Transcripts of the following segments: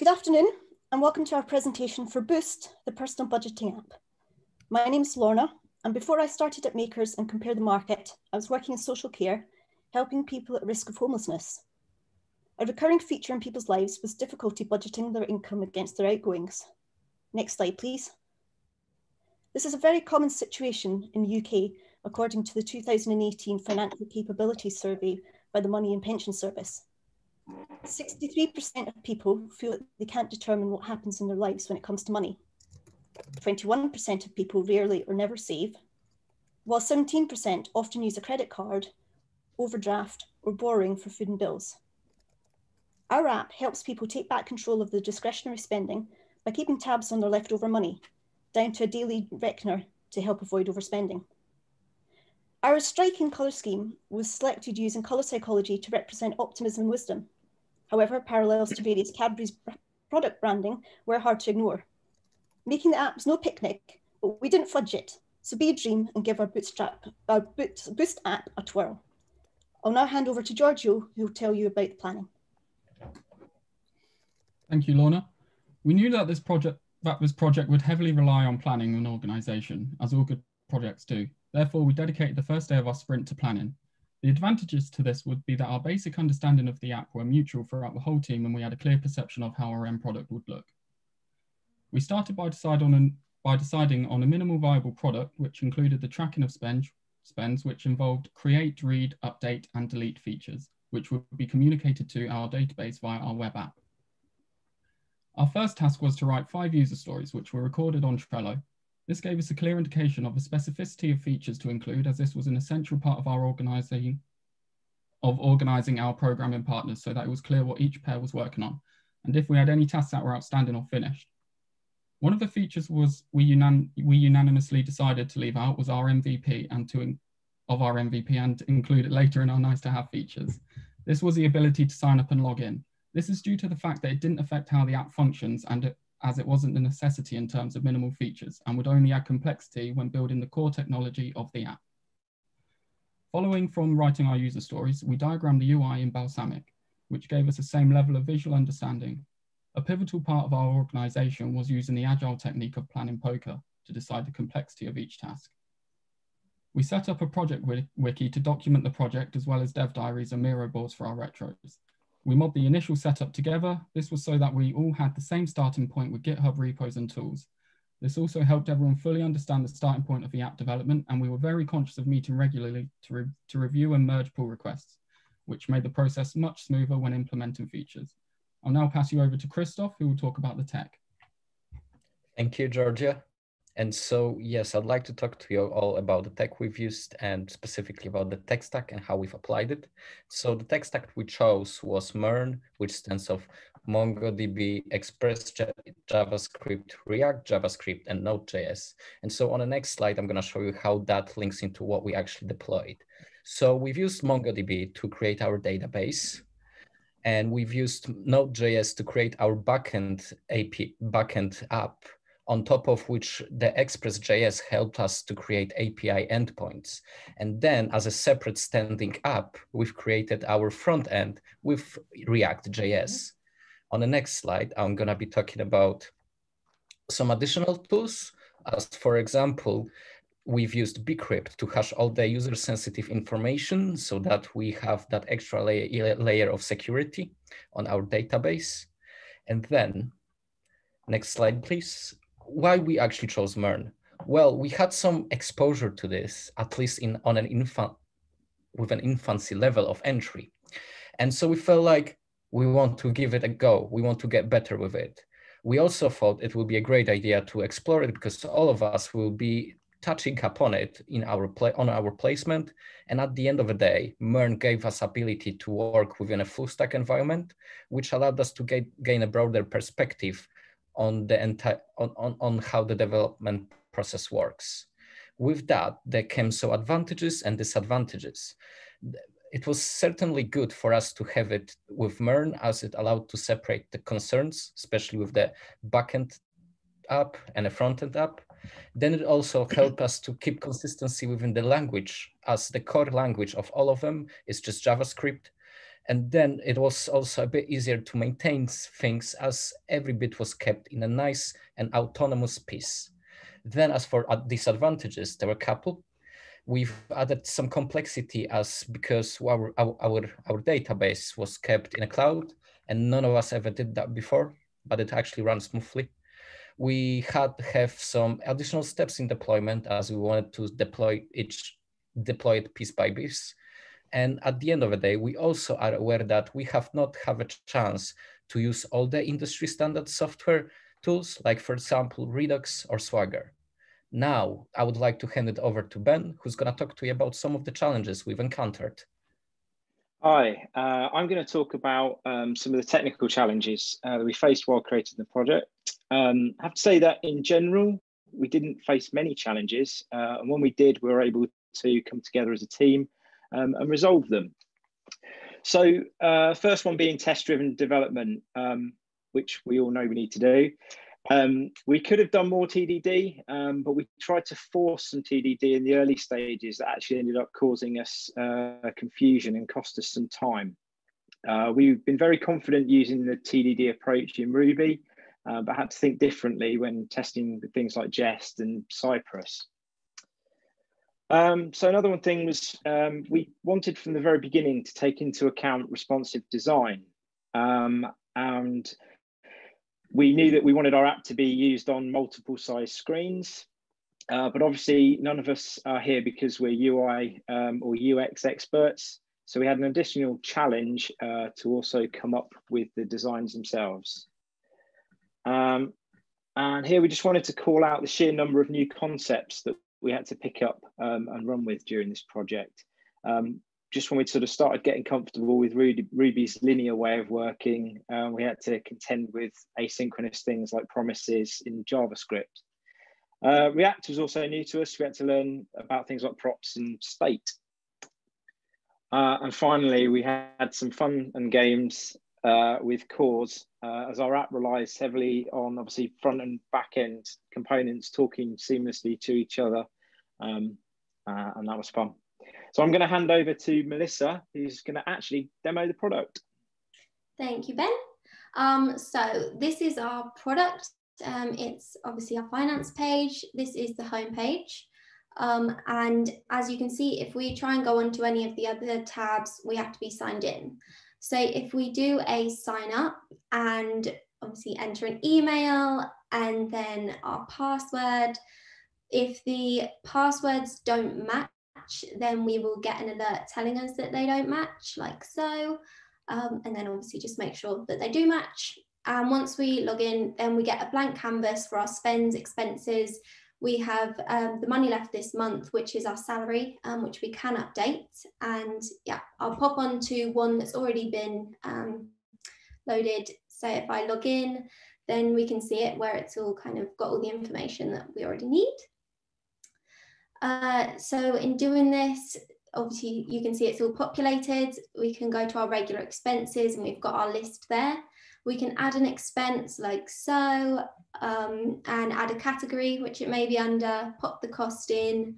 Good afternoon and welcome to our presentation for Boost, the personal budgeting app. My name is Lorna and before I started at Makers and Compare the Market, I was working in social care, helping people at risk of homelessness. A recurring feature in people's lives was difficulty budgeting their income against their outgoings. Next slide, please. This is a very common situation in the UK, according to the 2018 Financial Capability Survey by the Money and Pension Service. 63% of people feel that they can't determine what happens in their lives when it comes to money. 21% of people rarely or never save, while 17% often use a credit card, overdraft, or borrowing for food and bills. Our app helps people take back control of their discretionary spending by keeping tabs on their leftover money, down to a daily reckoner to help avoid overspending. Our striking colour scheme was selected using colour psychology to represent optimism and wisdom. However, parallels to various Cadbury's product branding were hard to ignore. Making the app's no picnic, but we didn't fudge it. So be a dream and give our Bootstrap, our boot, Boost app a twirl. I'll now hand over to Giorgio, who will tell you about the planning. Thank you, Lorna. We knew that this project that this project would heavily rely on planning and organisation, as all good projects do. Therefore, we dedicated the first day of our sprint to planning. The advantages to this would be that our basic understanding of the app were mutual throughout the whole team and we had a clear perception of how our end product would look. We started by, decide on an, by deciding on a minimal viable product, which included the tracking of spend, spends, which involved create, read, update, and delete features, which would be communicated to our database via our web app. Our first task was to write five user stories, which were recorded on Trello this gave us a clear indication of the specificity of features to include as this was an essential part of our organizing of organizing our programming partners so that it was clear what each pair was working on and if we had any tasks that were outstanding or finished. One of the features was we, unan we unanimously decided to leave out was our MVP and to of our MVP and include it later in our nice to have features. This was the ability to sign up and log in. This is due to the fact that it didn't affect how the app functions and it as it wasn't a necessity in terms of minimal features and would only add complexity when building the core technology of the app. Following from writing our user stories, we diagrammed the UI in Balsamiq, which gave us the same level of visual understanding. A pivotal part of our organization was using the agile technique of planning poker to decide the complexity of each task. We set up a project wiki to document the project as well as dev diaries and Miro boards for our retros. We mobbed the initial setup together. This was so that we all had the same starting point with GitHub repos and tools. This also helped everyone fully understand the starting point of the app development, and we were very conscious of meeting regularly to, re to review and merge pull requests, which made the process much smoother when implementing features. I'll now pass you over to Christoph, who will talk about the tech. Thank you, Georgia. And so, yes, I'd like to talk to you all about the tech we've used and specifically about the tech stack and how we've applied it. So the tech stack we chose was MERN, which stands for MongoDB, Express, JavaScript, React, JavaScript, and Node.js. And so on the next slide, I'm going to show you how that links into what we actually deployed. So we've used MongoDB to create our database and we've used Node.js to create our backend AP, backend app on top of which the Express.js helped us to create API endpoints. And then as a separate standing app, we've created our front end with React.js. Mm-hmm. On the next slide, I'm gonna be talking about some additional tools, as for example, we've used bcrypt to hash all the user sensitive information so that we have that extra layer, layer of security on our database. And then, next slide, please why we actually chose MERN. Well, we had some exposure to this, at least in on an infant with an infancy level of entry. And so we felt like we want to give it a go. We want to get better with it. We also thought it would be a great idea to explore it because all of us will be touching upon it in our play on our placement. And at the end of the day, MERN gave us ability to work within a full stack environment, which allowed us to gain, gain a broader perspective on the entire on, on, on how the development process works. With that, there came so advantages and disadvantages. It was certainly good for us to have it with MERN as it allowed to separate the concerns, especially with the backend app and a frontend app. Then it also helped us to keep consistency within the language as the core language of all of them is just JavaScript And then it was also a bit easier to maintain things as every bit was kept in a nice and autonomous piece. Then as for disadvantages, there were a couple. We've added some complexity as because our, our, our, our database was kept in a cloud and none of us ever did that before, but it actually runs smoothly. We had to have some additional steps in deployment as we wanted to deploy each deploy it piece by piece. And at the end of the day, we also are aware that we have not have a chance to use all the industry standard software tools, like for example, Redux or Swagger. Now, I would like to hand it over to Ben, who's gonna talk to you about some of the challenges we've encountered. Hi, uh, I'm going to talk about um, some of the technical challenges uh, that we faced while creating the project. Um, I have to say that in general, we didn't face many challenges. Uh, and when we did, we were able to come together as a team um, and resolve them. So uh, first one being test-driven development, um, which we all know we need to do. Um, we could have done more TDD, um, but we tried to force some TDD in the early stages that actually ended up causing us uh, confusion and cost us some time. Uh, we've been very confident using the TDD approach in Ruby, uh, but had to think differently when testing things like Jest and Cypress. Um, so another one thing was um, we wanted from the very beginning to take into account responsive design. Um, and we knew that we wanted our app to be used on multiple size screens. Uh, but obviously none of us are here because we're UI um, or UX experts. So we had an additional challenge uh, to also come up with the designs themselves. Um, and here we just wanted to call out the sheer number of new concepts that we had to pick up um, and run with during this project. Um, just when we'd sort of started getting comfortable with Ruby, Ruby's linear way of working, uh, we had to contend with asynchronous things like promises in JavaScript. Uh, React was also new to us. We had to learn about things like props and state. Uh, and finally, we had some fun and games uh, with CORS, uh, as our app relies heavily on obviously front and back end components talking seamlessly to each other. Um, uh, and that was fun. So I'm going to hand over to Melissa, who's going to actually demo the product. Thank you, Ben. Um, so this is our product. Um, it's obviously our finance page. This is the home page. Um, and as you can see, if we try and go onto any of the other tabs, we have to be signed in. So if we do a sign up and obviously enter an email and then our password, if the passwords don't match, then we will get an alert telling us that they don't match, like so. Um, and then obviously just make sure that they do match. And once we log in, then we get a blank canvas for our spends, expenses, we have um, the money left this month, which is our salary, um, which we can update. And yeah, I'll pop on to one that's already been um, loaded. So if I log in, then we can see it where it's all kind of got all the information that we already need. Uh, so in doing this, obviously you can see it's all populated. We can go to our regular expenses and we've got our list there. We can add an expense like so um, and add a category, which it may be under, pop the cost in,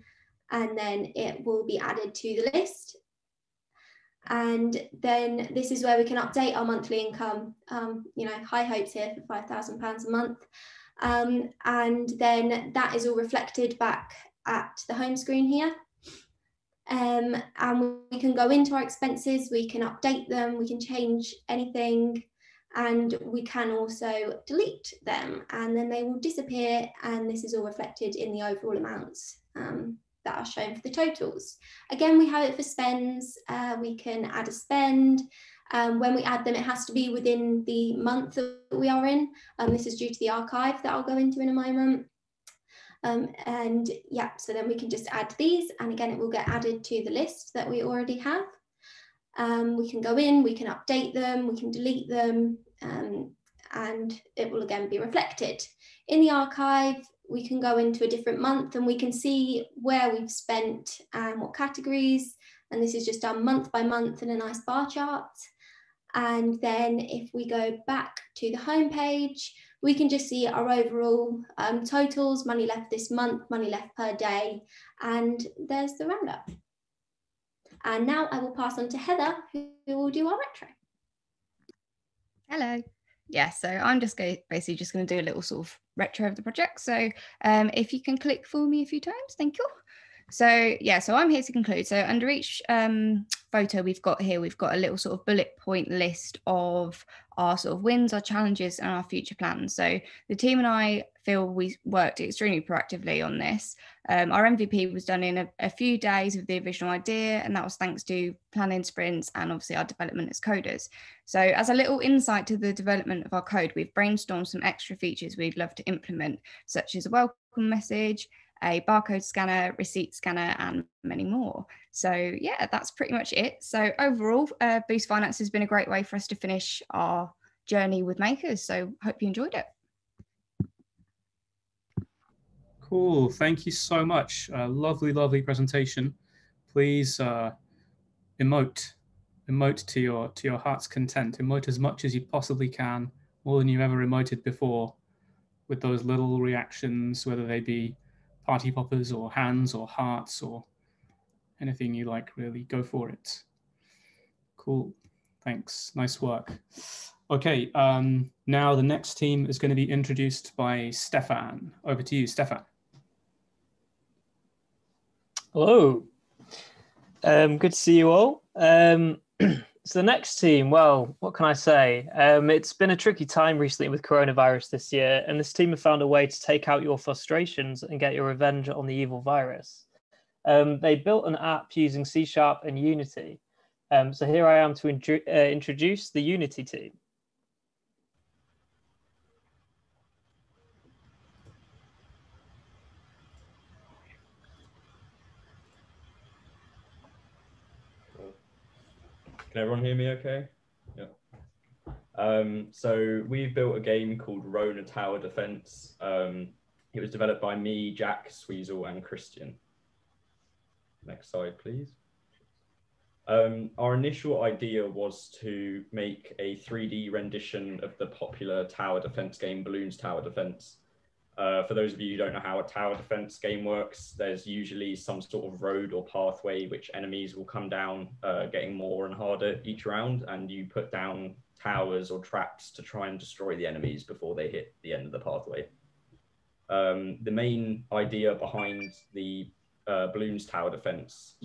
and then it will be added to the list. And then this is where we can update our monthly income. Um, you know, high hopes here for £5,000 a month. Um, and then that is all reflected back at the home screen here. Um, and we can go into our expenses, we can update them, we can change anything and we can also delete them and then they will disappear and this is all reflected in the overall amounts um, that are shown for the totals. Again, we have it for spends. Uh, we can add a spend. Um, when we add them, it has to be within the month that we are in. Um, this is due to the archive that I'll go into in a moment. Um, and yeah, so then we can just add these and again, it will get added to the list that we already have. Um, we can go in, we can update them, we can delete them, um, and it will again be reflected. In the archive, we can go into a different month and we can see where we've spent and what categories. And this is just done month by month in a nice bar chart. And then if we go back to the home page, we can just see our overall um, totals, money left this month, money left per day, and there's the roundup. And now I will pass on to Heather, who will do our retro. Hello. Yeah, so I'm just go- basically just going to do a little sort of retro of the project. So um, if you can click for me a few times, thank you. So yeah, so I'm here to conclude. So under each um, photo we've got here, we've got a little sort of bullet point list of our sort of wins, our challenges, and our future plans. So the team and I feel we worked extremely proactively on this. Um, our MVP was done in a, a, few days with the original idea, and that was thanks to planning sprints and obviously our development as coders. So, as a little insight to the development of our code, we've brainstormed some extra features we'd love to implement, such as a welcome message, a barcode scanner, receipt scanner, and many more. So, yeah, that's pretty much it. So, overall, uh, Boost Finance has been a great way for us to finish our journey with makers. So, hope you enjoyed it. Cool. Thank you so much. Uh, lovely, lovely presentation. Please uh, emote, emote to your to your heart's content. Emote as much as you possibly can, more than you've ever emoted before, with those little reactions, whether they be party poppers or hands or hearts or anything you like. Really, go for it. Cool. Thanks. Nice work. Okay, um, now the next team is going to be introduced by Stefan. Over to you, Stefan. Hello. Um, good to see you all. Um, so the next team, well, what can I say? Um, it's been a tricky time recently with coronavirus this year, and this team have found a way to take out your frustrations and get your revenge on the evil virus. Um, they built an app using C Sharp and Unity. Um, so here I am to uh, introduce the Unity team. Can everyone hear me okay? Yeah. Um, so we've built a game called Rona Tower Defense. Um, it was developed by me, Jack, Sweezel, and Christian. Next slide, please. Um, our initial idea was to make a 3D rendition of the popular tower defense game, Bloons Tower Defense. Uh, for those of you who don't know how a tower defense game works, there's usually some sort of road or pathway which enemies will come down, uh, getting more and harder each round, and you put down towers or traps to try and destroy the enemies before they hit the end of the pathway. Um, the main idea behind the uh, Tower Defense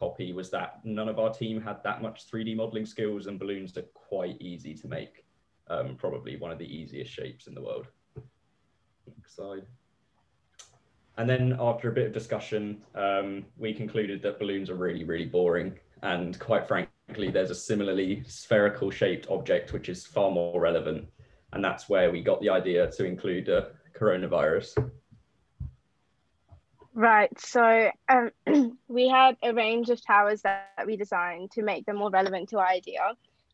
copy was that none of our team had that much 3D modeling skills, and balloons are quite easy to make. Um, probably one of the easiest shapes in the world side. And then after a bit of discussion, um, we concluded that balloons are really, really boring. And quite frankly, there's a similarly spherical shaped object which is far more relevant. And that's where we got the idea to include a coronavirus. Right, so um, we had a range of towers that we designed to make them more relevant to our idea.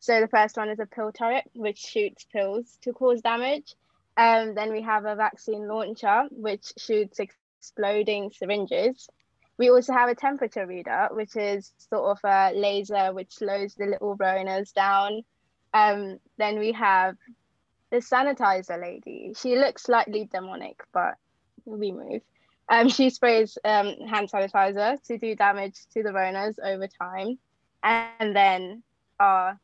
So the first one is a pill turret, which shoots pills to cause damage. Um, then we have a vaccine launcher, which shoots exploding syringes. We also have a temperature reader, which is sort of a laser which slows the little Ronas down. Um, then we have the sanitizer lady. She looks slightly demonic, but we move. Um, she sprays um, hand sanitizer to do damage to the Ronas over time. And then our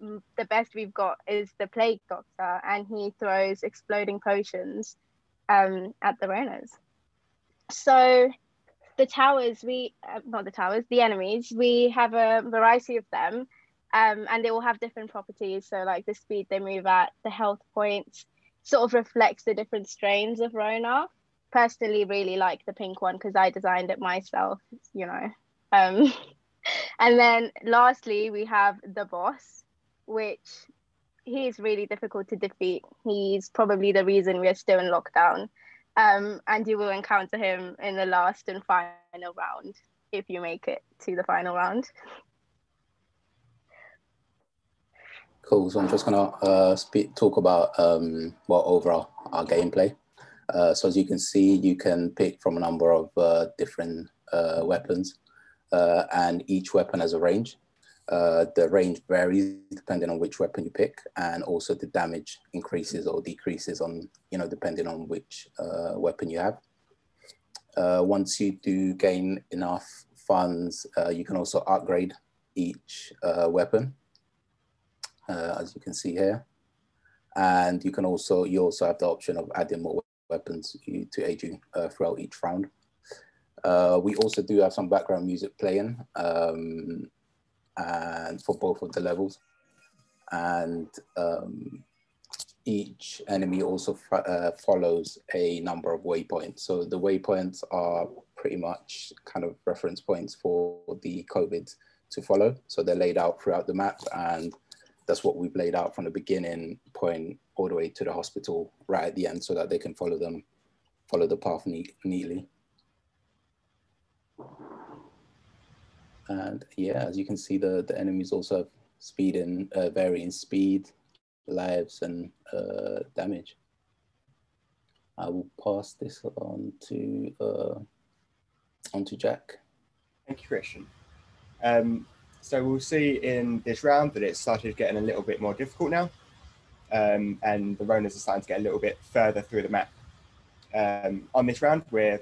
the best we've got is the plague doctor, and he throws exploding potions um, at the Ronas. So the towers, we uh, not the towers, the enemies, we have a variety of them, um, and they all have different properties. So like the speed they move at, the health points, sort of reflects the different strains of Rona. Personally, really like the pink one because I designed it myself. You know. Um, and then lastly, we have the boss, which he is really difficult to defeat. He's probably the reason we're still in lockdown. Um, and you will encounter him in the last and final round if you make it to the final round. Cool. So I'm just gonna uh, speak, talk about um, well overall our gameplay. Uh, so as you can see, you can pick from a number of uh, different uh, weapons, uh, and each weapon has a range. Uh, the range varies depending on which weapon you pick, and also the damage increases or decreases on, you know, depending on which uh, weapon you have. Uh, once you do gain enough funds, uh, you can also upgrade each uh, weapon, uh, as you can see here. And you can also, you also have the option of adding more weapons to aid you throughout each round. We also do have some background music playing um, and for both of the levels. And um, each enemy also uh, follows a number of waypoints. So the waypoints are pretty much kind of reference points for the COVID to follow. So they're laid out throughout the map and that's what we've laid out from the beginning point all the way to the hospital right at the end so that they can follow them, follow the path neat, neatly. And yeah, as you can see, the, the enemies also have speed and uh, varying speed, lives and uh, damage. I will pass this on to uh, on to Jack. Thank you, Christian. Um, so we'll see in this round that it started getting a little bit more difficult now, um, and the Ronas are starting to get a little bit further through the map. Um, on this round, we're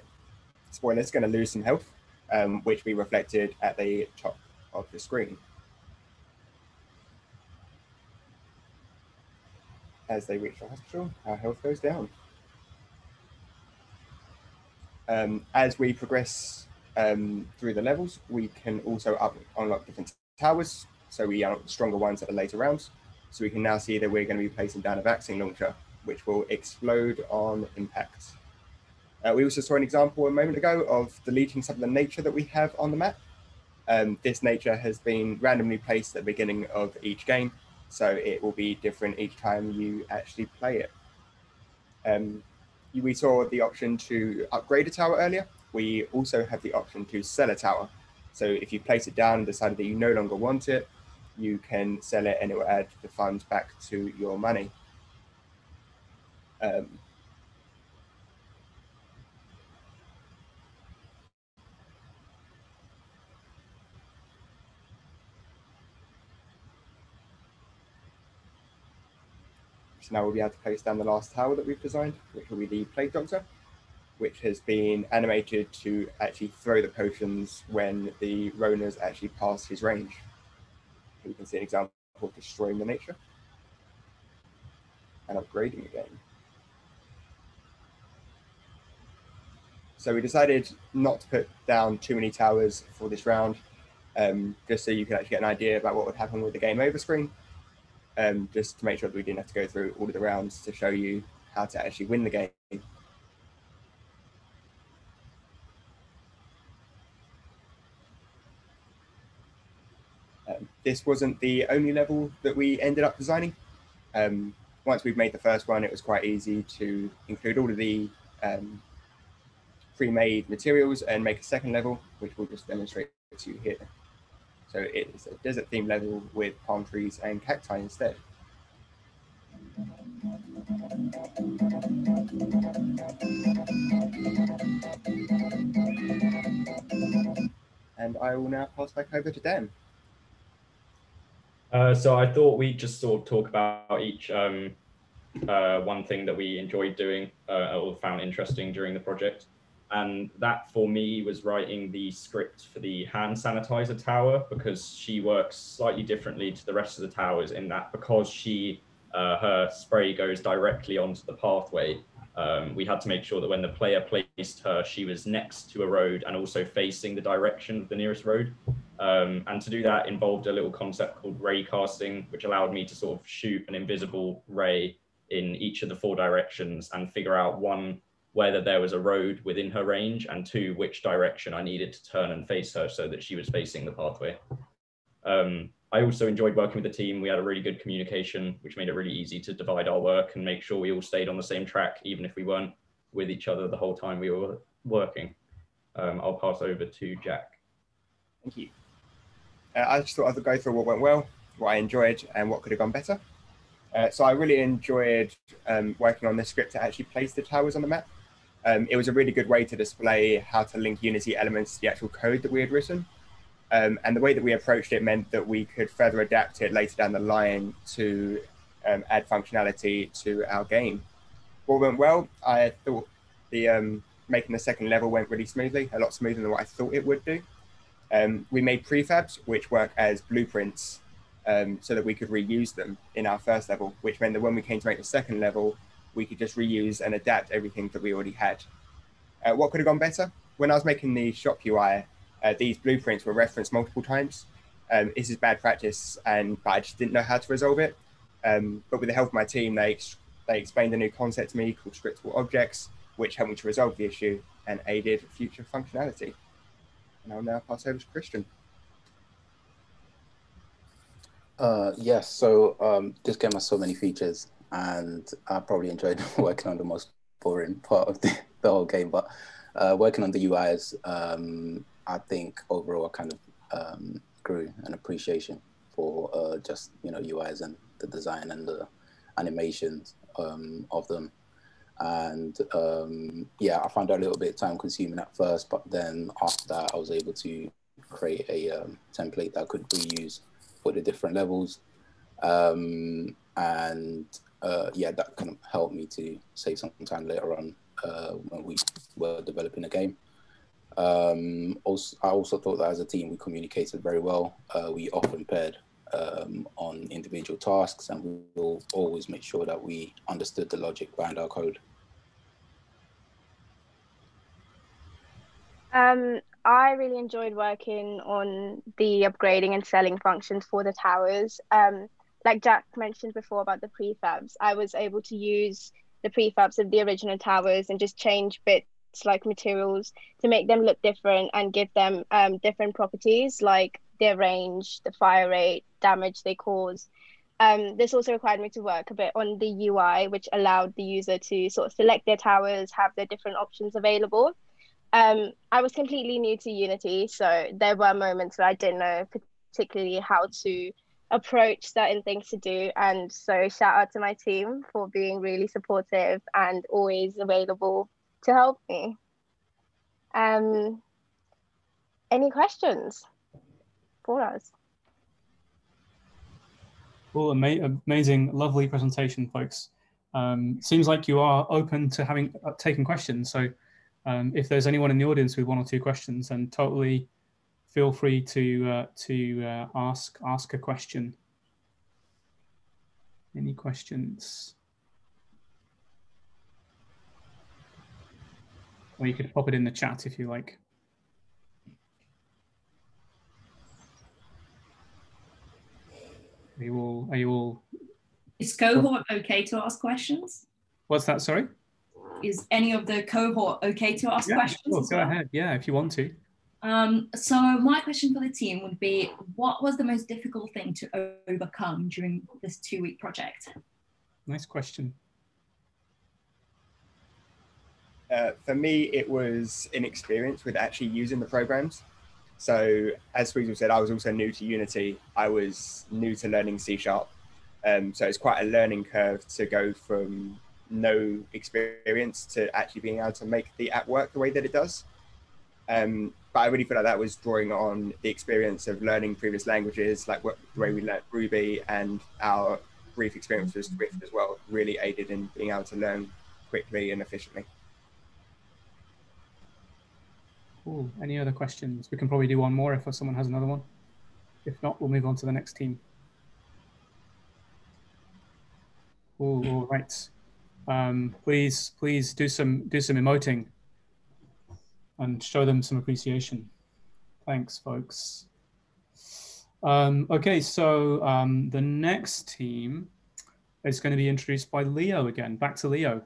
spoilers going to lose some health, um, which we reflected at the top of the screen. as they reach the hospital, our health goes down. Um, as we progress um, through the levels, we can also up, unlock different towers. So we unlock stronger ones at the later rounds. So we can now see that we're going to be placing down a vaccine launcher, which will explode on impact. Uh, we also saw an example a moment ago of deleting some of the nature that we have on the map. Um, this nature has been randomly placed at the beginning of each game so it will be different each time you actually play it. Um, we saw the option to upgrade a tower earlier. We also have the option to sell a tower. So if you place it down and decided that you no longer want it, you can sell it and it will add the funds back to your money. Um, So now we'll be able to place down the last tower that we've designed, which will be the Plague Doctor, which has been animated to actually throw the potions when the Ronas actually pass his range. We can see an example of destroying the nature and upgrading again. So we decided not to put down too many towers for this round, um, just so you can actually get an idea about what would happen with the game over screen um, just to make sure that we didn't have to go through all of the rounds to show you how to actually win the game. Um, this wasn't the only level that we ended up designing. Um, once we've made the first one, it was quite easy to include all of the um, pre-made materials and make a second level, which we'll just demonstrate to you here. So it's a desert theme level with palm trees and cacti instead. And I will now pass back over to Dan. Uh, so I thought we'd just sort of talk about each um, uh, one thing that we enjoyed doing uh, or found interesting during the project. And that for me was writing the script for the hand sanitizer tower because she works slightly differently to the rest of the towers in that because she uh, her spray goes directly onto the pathway. Um, we had to make sure that when the player placed her, she was next to a road and also facing the direction of the nearest road. Um, and to do that involved a little concept called ray casting, which allowed me to sort of shoot an invisible ray in each of the four directions and figure out one, whether there was a road within her range, and two, which direction I needed to turn and face her so that she was facing the pathway. Um, I also enjoyed working with the team. We had a really good communication, which made it really easy to divide our work and make sure we all stayed on the same track, even if we weren't with each other the whole time we were working. Um, I'll pass over to Jack. Thank you. Uh, I just thought I'd go through what went well, what I enjoyed, and what could have gone better. Uh, so I really enjoyed um, working on this script to actually place the towers on the map. Um, it was a really good way to display how to link Unity elements to the actual code that we had written. Um, and the way that we approached it meant that we could further adapt it later down the line to um, add functionality to our game. What went well, I thought the um, making the second level went really smoothly, a lot smoother than what I thought it would do. Um, we made prefabs, which work as blueprints um, so that we could reuse them in our first level, which meant that when we came to make the second level, we could just reuse and adapt everything that we already had. Uh, what could have gone better? When I was making the shop UI, uh, these blueprints were referenced multiple times. Um, this is bad practice, and but I just didn't know how to resolve it. Um, but with the help of my team, they they explained a new concept to me called scriptable objects, which helped me to resolve the issue and aided future functionality. And I'll now pass over to Christian. Uh, yes, so um, this game has so many features, and I probably enjoyed working on the most boring part of the, the whole game. But uh, working on the UIs, um, I think overall I kind of um, grew an appreciation for uh, just you know UIs and the design and the animations um, of them. And um, yeah, I found that a little bit time consuming at first, but then after that, I was able to create a um, template that I could reuse for the different levels. Um, and uh, yeah, that kind of helped me to save some time later on uh, when we were developing a game. Um, also, I also thought that as a team we communicated very well. Uh, we often paired um, on individual tasks, and we will always make sure that we understood the logic behind our code. Um, I really enjoyed working on the upgrading and selling functions for the towers. Um, like Jack mentioned before about the prefabs, I was able to use the prefabs of the original towers and just change bits like materials to make them look different and give them um, different properties like their range, the fire rate, damage they cause. Um, this also required me to work a bit on the UI, which allowed the user to sort of select their towers, have their different options available. Um, I was completely new to Unity, so there were moments where I didn't know particularly how to approach certain things to do. And so, shout out to my team for being really supportive and always available to help me. Um, any questions for us? well ama amazing, lovely presentation, folks. Um, seems like you are open to having uh, taking questions. So um, if there's anyone in the audience with one or two questions, then totally feel free to uh, to uh, ask ask a question. Any questions? Or you could pop it in the chat if you like. Are you all? Are you all? Is cohort okay to ask questions? What's that? Sorry. Is any of the cohort okay to ask yeah, questions? Sure, go well? ahead. Yeah, if you want to. Um, so my question for the team would be, what was the most difficult thing to overcome during this two-week project? Nice question. Uh, for me, it was inexperience with actually using the programs. So, as Sweezel said, I was also new to Unity. I was new to learning C Sharp. Um, so, it's quite a learning curve to go from no experience to actually being able to make the app work the way that it does. Um, but I really feel like that was drawing on the experience of learning previous languages, like what, the way we learned Ruby and our brief experience with Swift as well, really aided in being able to learn quickly and efficiently. Cool. Any other questions? We can probably do one more if someone has another one. If not, we'll move on to the next team. Cool. All right. Um, please, please do some do some emoting and show them some appreciation. Thanks, folks. Um, okay, so um, the next team is going to be introduced by Leo again. Back to Leo.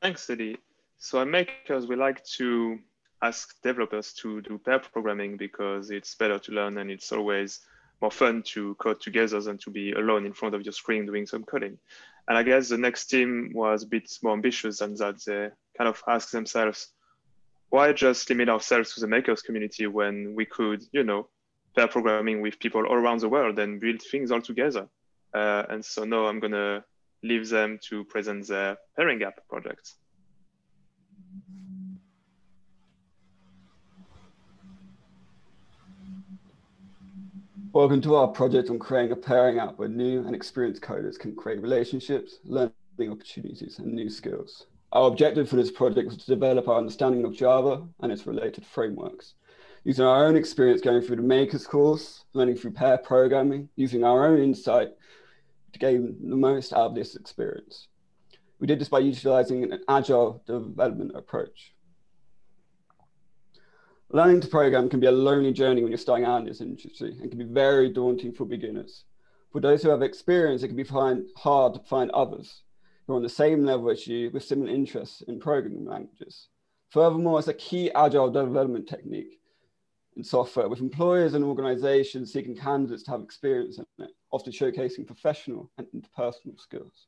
Thanks, Eddie. So at Makers, we like to ask developers to do pair programming because it's better to learn and it's always more fun to code together than to be alone in front of your screen doing some coding. And I guess the next team was a bit more ambitious than that. They kind of ask themselves, why just limit ourselves to the makers community when we could, you know, pair programming with people all around the world and build things all together? Uh, and so now I'm gonna leave them to present their pairing app projects. Welcome to our project on creating a pairing app where new and experienced coders can create relationships, learning opportunities, and new skills. Our objective for this project was to develop our understanding of Java and its related frameworks. using our own experience going through the Makers course, learning through pair programming, using our own insight to gain the most out of this experience. We did this by utilizing an agile development approach. Learning to program can be a lonely journey when you're starting out in this industry and can be very daunting for beginners. For those who have experience, it can be find, hard to find others who are on the same level as you with similar interests in programming languages. Furthermore, it's a key agile development technique in software with employers and organizations seeking candidates to have experience in it, often showcasing professional and interpersonal skills.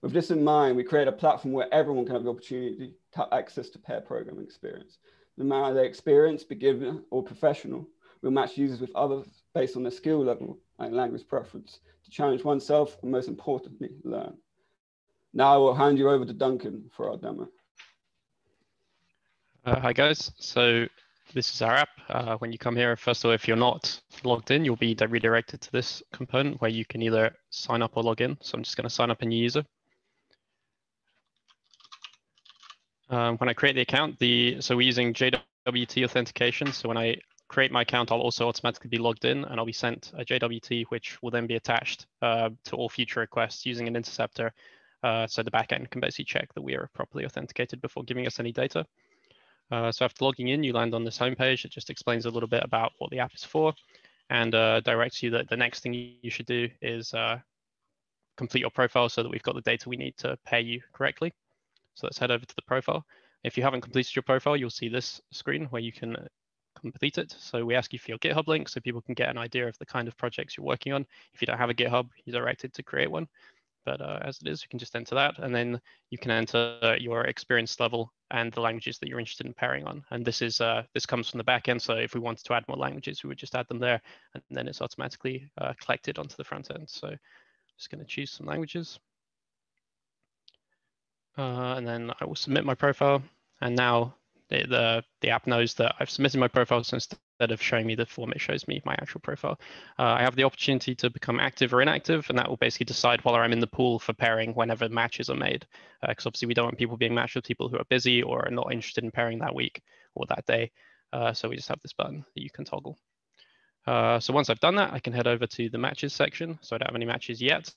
With this in mind, we create a platform where everyone can have the opportunity to have access to pair programming experience. No matter their experience, beginner or professional, we'll match users with others based on their skill level and language preference to challenge oneself and most importantly, learn. Now I will hand you over to Duncan for our demo. Uh, hi guys, so this is our app. Uh, when you come here, first of all, if you're not logged in, you'll be redirected to this component where you can either sign up or log in. So I'm just going to sign up a new user. Um, when I create the account, the so we're using JWT authentication. So when I create my account, I'll also automatically be logged in and I'll be sent a JWT, which will then be attached uh, to all future requests using an interceptor. Uh, so the backend can basically check that we are properly authenticated before giving us any data. Uh, so after logging in, you land on this homepage. It just explains a little bit about what the app is for and uh, directs you that the next thing you should do is uh, complete your profile so that we've got the data we need to pay you correctly. So let's head over to the profile. If you haven't completed your profile, you'll see this screen where you can complete it. So we ask you for your GitHub link so people can get an idea of the kind of projects you're working on. If you don't have a GitHub, you're directed to create one. But uh, as it is, you can just enter that and then you can enter your experience level and the languages that you're interested in pairing on. And this is uh, this comes from the backend. So if we wanted to add more languages, we would just add them there and then it's automatically uh, collected onto the front end. So I'm just going to choose some languages. Uh, and then I will submit my profile. And now the, the, app knows that I've submitted my profile. So instead of showing me the form, it shows me my actual profile. Uh, I have the opportunity to become active or inactive, and that will basically decide whether I'm in the pool for pairing whenever matches are made. Because uh, obviously we don't want people being matched with people who are busy or are not interested in pairing that week or that day. Uh, so we just have this button that you can toggle. Uh, so once I've done that, I can head over to the matches section. So I don't have any matches yet.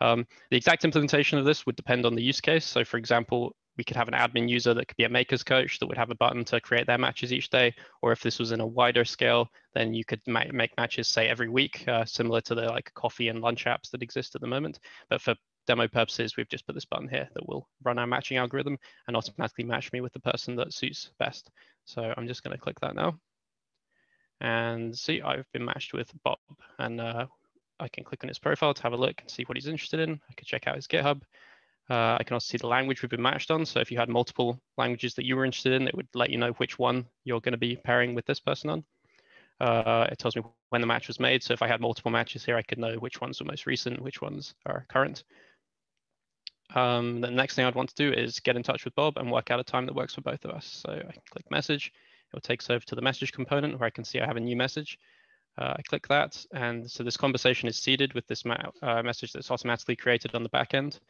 Um, the exact implementation of this would depend on the use case. So for example, we could have an admin user that could be a makers coach that would have a button to create their matches each day. Or if this was in a wider scale, then you could ma make matches say every week, uh, similar to the like coffee and lunch apps that exist at the moment. But for demo purposes, we've just put this button here that will run our matching algorithm and automatically match me with the person that suits best. So I'm just going to click that now. And see, I've been matched with Bob. And uh, I can click on his profile to have a look and see what he's interested in. I can check out his GitHub. Uh, I can also see the language we've been matched on. So if you had multiple languages that you were interested in, it would let you know which one you're going to be pairing with this person on. Uh, it tells me when the match was made. So if I had multiple matches here, I could know which ones were most recent, which ones are current. Um, the next thing I'd want to do is get in touch with Bob and work out a time that works for both of us. So I can click message. It will take us over to the message component where I can see I have a new message. Uh, I click that, and so this conversation is seeded with this uh, message that's automatically created on the back end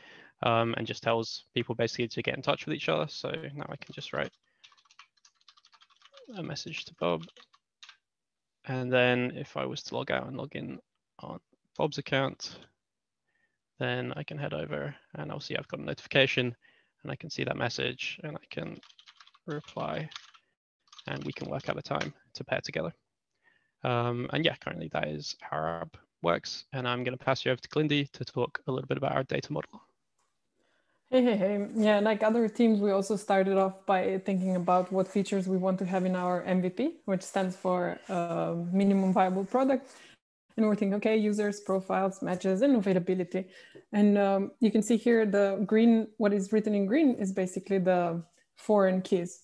um, and just tells people basically to get in touch with each other. So now I can just write a message to Bob. And then if I was to log out and log in on Bob's account, then I can head over and I'll see I've got a notification and I can see that message and I can reply and we can work out a time to pair together. Um, and yeah, currently that is how our app works. And I'm going to pass you over to Glindy to talk a little bit about our data model. Hey, hey, hey. Yeah, like other teams, we also started off by thinking about what features we want to have in our MVP, which stands for uh, minimum viable product. And we're thinking, okay, users, profiles, matches, and availability. And um, you can see here the green, what is written in green is basically the foreign keys.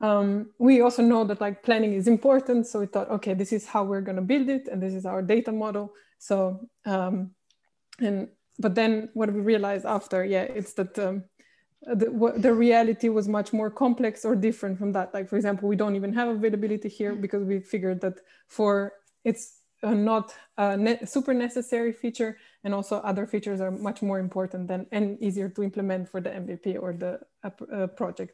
Um, we also know that like planning is important. So we thought, okay, this is how we're going to build it. And this is our data model. So, um, and, but then what we realized after, yeah, it's that um, the, the reality was much more complex or different from that. Like, for example, we don't even have availability here because we figured that for it's not a ne super necessary feature and also other features are much more important than and easier to implement for the MVP or the uh, uh, project.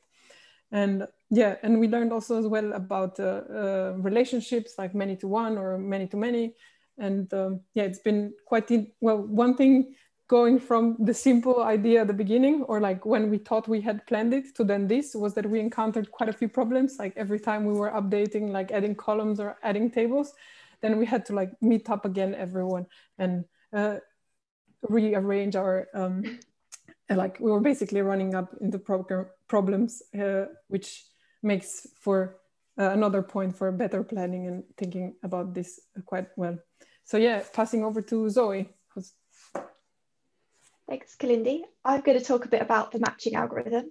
And yeah, and we learned also as well about uh, uh, relationships like many to one or many to many. And um, yeah, it's been quite, well, one thing going from the simple idea at the beginning or like when we thought we had planned it to then this was that we encountered quite a few problems. Like every time we were updating like adding columns or adding tables then we had to like meet up again everyone and uh, rearrange our um, like we were basically running up into program problems uh, which makes for uh, another point for better planning and thinking about this quite well. So yeah passing over to zoe Thanks, Kalindi. I'm going to talk a bit about the matching algorithm.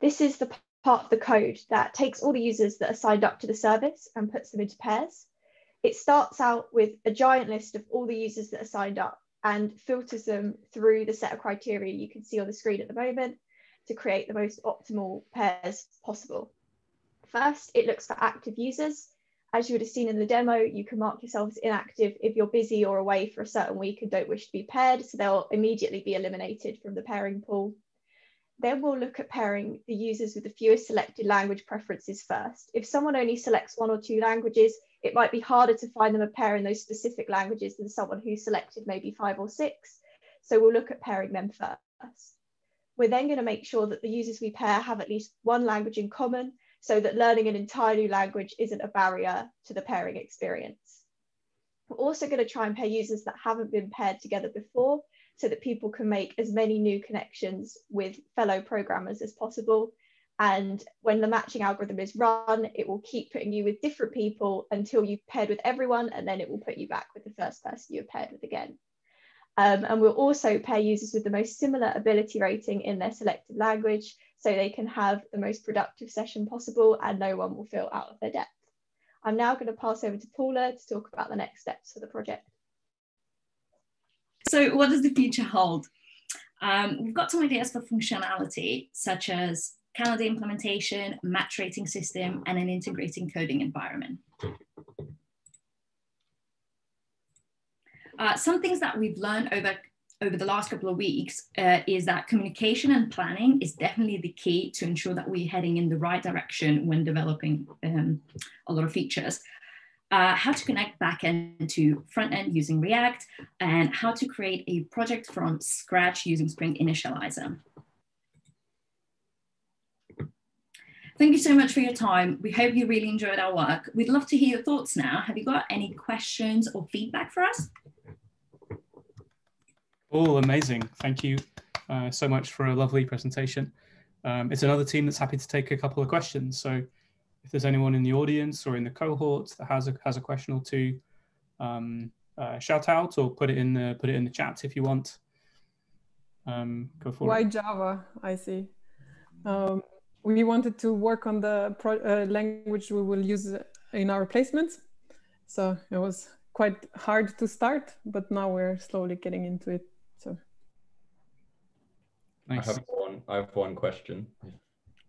This is the part of the code that takes all the users that are signed up to the service and puts them into pairs. It starts out with a giant list of all the users that are signed up and filters them through the set of criteria you can see on the screen at the moment to create the most optimal pairs possible. First, it looks for active users as you would have seen in the demo, you can mark yourself as inactive if you're busy or away for a certain week and don't wish to be paired, so they'll immediately be eliminated from the pairing pool. Then we'll look at pairing the users with the fewest selected language preferences first. If someone only selects one or two languages, it might be harder to find them a pair in those specific languages than someone who selected maybe five or six. So we'll look at pairing them first. We're then going to make sure that the users we pair have at least one language in common so that learning an entire new language isn't a barrier to the pairing experience. We're also going to try and pair users that haven't been paired together before so that people can make as many new connections with fellow programmers as possible. And when the matching algorithm is run, it will keep putting you with different people until you've paired with everyone, and then it will put you back with the first person you've paired with again. Um, and we'll also pair users with the most similar ability rating in their selected language so they can have the most productive session possible and no one will feel out of their depth. I'm now going to pass over to Paula to talk about the next steps for the project. So what does the future hold? Um, we've got some ideas for functionality, such as calendar implementation, match rating system, and an integrating coding environment. Uh, some things that we've learned over over the last couple of weeks uh, is that communication and planning is definitely the key to ensure that we're heading in the right direction when developing um, a lot of features. Uh, how to connect backend to front end using React, and how to create a project from scratch using Spring Initializr. Thank you so much for your time. We hope you really enjoyed our work. We'd love to hear your thoughts now. Have you got any questions or feedback for us? Oh, amazing. Thank you uh, so much for a lovely presentation. Um, it's another team that's happy to take a couple of questions. So if there's anyone in the audience or in the cohort that has a, has a question or two, um, uh, shout out or put it in the put it in the chat if you want. Um, go for Why it. Why Java? I see. Um, we wanted to work on the uh, language we will use in our placements, so it was quite hard to start, but now we're slowly getting into it. So nice. I have one. I have one question.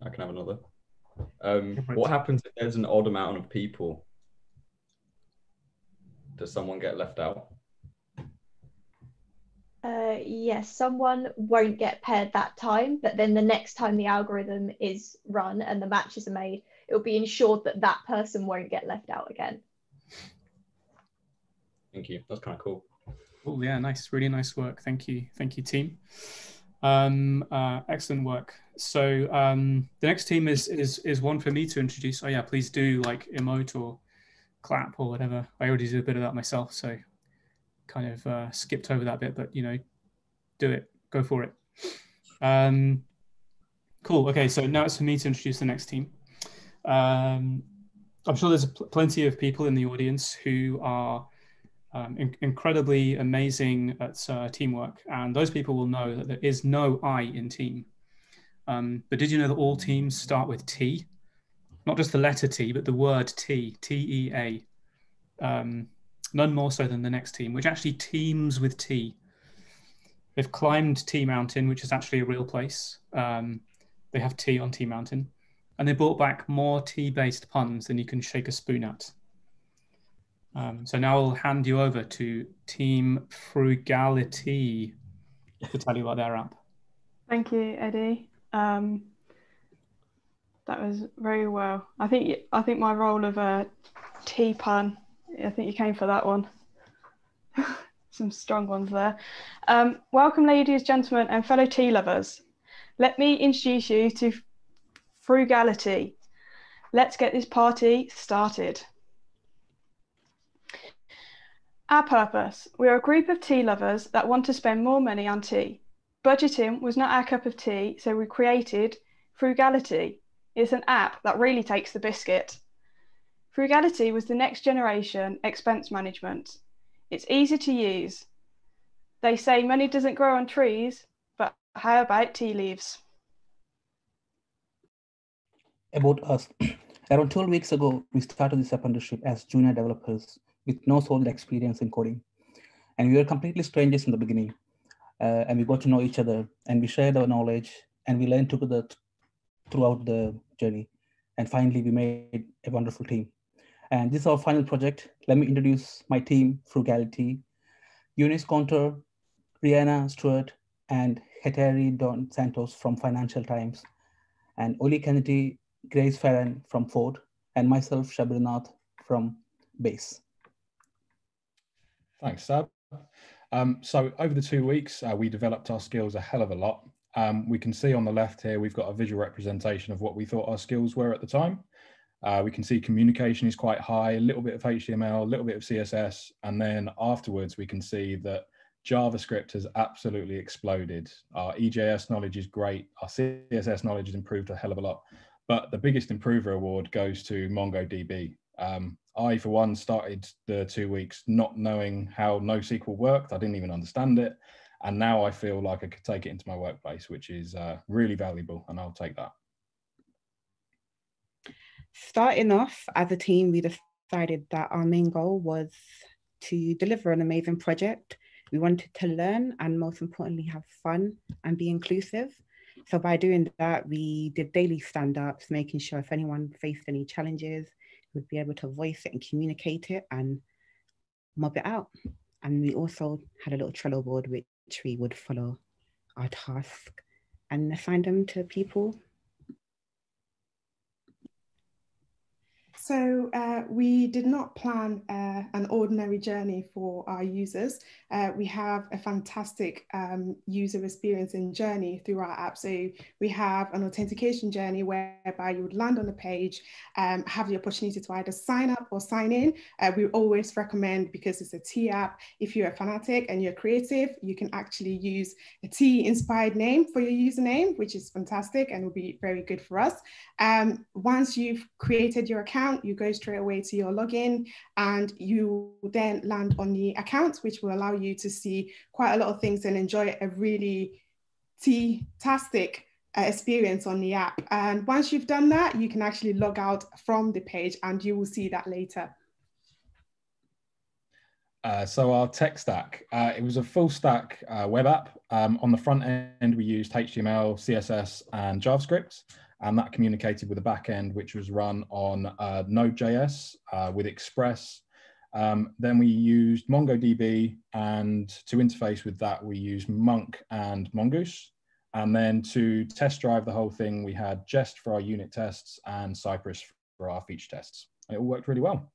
I can have another. Um, what happens if there's an odd amount of people? Does someone get left out? Uh, yes, someone won't get paired that time, but then the next time the algorithm is run and the matches are made, it will be ensured that that person won't get left out again. Thank you. That's kind of cool. Oh yeah, nice, really nice work. Thank you, thank you, team. Um, uh, excellent work. So um, the next team is is is one for me to introduce. Oh yeah, please do like emote or clap or whatever. I already did a bit of that myself, so kind of uh, skipped over that bit. But you know, do it, go for it. Um, cool. Okay, so now it's for me to introduce the next team. Um, I'm sure there's pl plenty of people in the audience who are um, in incredibly amazing at uh, teamwork. And those people will know that there is no I in team. Um, but did you know that all teams start with T? Not just the letter T, but the word T, T E A. Um, none more so than the next team, which actually teams with T. They've climbed T Mountain, which is actually a real place. Um, they have T on T Mountain. And they brought back more T based puns than you can shake a spoon at. Um, so now I'll hand you over to Team Frugality to tell you about their app. Thank you, Eddie. Um, That was very well. I think I think my role of a tea pun. I think you came for that one. Some strong ones there. Um, welcome, ladies, gentlemen, and fellow tea lovers. Let me introduce you to frugality. Let's get this party started. Our purpose we are a group of tea lovers that want to spend more money on tea. Budgeting was not our cup of tea, so we created Frugality. It's an app that really takes the biscuit. Frugality was the next generation expense management. It's easy to use. They say money doesn't grow on trees, but how about tea leaves? About us. Around 12 weeks ago, we started this apprenticeship as junior developers with no solid experience in coding. And we were completely strangers in the beginning. Uh, and we got to know each other and we shared our knowledge and we learned together th throughout the journey. And finally, we made a wonderful team. And this is our final project. Let me introduce my team, Frugality, Eunice Conter, Rihanna Stewart, and Heteri Don Santos from Financial Times, and Oli Kennedy, Grace Farron from Ford, and myself, Shabrinath from Base. Thanks, Sab. Um, so over the two weeks, uh, we developed our skills a hell of a lot. Um, we can see on the left here, we've got a visual representation of what we thought our skills were at the time. Uh, we can see communication is quite high, a little bit of HTML, a little bit of CSS, and then afterwards we can see that JavaScript has absolutely exploded. Our EJS knowledge is great. Our CSS knowledge has improved a hell of a lot. But the biggest improver award goes to MongoDB. Um, I, for one, started the two weeks not knowing how NoSQL worked. I didn't even understand it. And now I feel like I could take it into my workplace, which is uh, really valuable, and I'll take that. Starting off as a team, we decided that our main goal was to deliver an amazing project. We wanted to learn and most importantly, have fun and be inclusive. So by doing that, we did daily stand-ups, making sure if anyone faced any challenges, would be able to voice it and communicate it and mob it out. And we also had a little Trello board which we would follow our task and assign them to people So uh, we did not plan uh, an ordinary journey for our users. Uh, we have a fantastic um, user experience and journey through our app. So we have an authentication journey whereby you would land on a page, um, have the opportunity to either sign up or sign in. Uh, we always recommend, because it's a tea app, if you're a fanatic and you're creative, you can actually use a tea inspired name for your username, which is fantastic and will be very good for us. Um, once you've created your account, account, you go straight away to your login and you then land on the account, which will allow you to see quite a lot of things and enjoy a really tea-tastic uh, experience on the app. And once you've done that, you can actually log out from the page and you will see that later. Uh, so our tech stack, uh, it was a full stack uh, web app. Um, on the front end, we used HTML, CSS, and JavaScript and that communicated with the back end, which was run on uh, Node.js uh, with Express. Um, then we used MongoDB, and to interface with that, we used Monk and Mongoose. And then to test drive the whole thing, we had Jest for our unit tests and Cypress for our feature tests. And it all worked really well.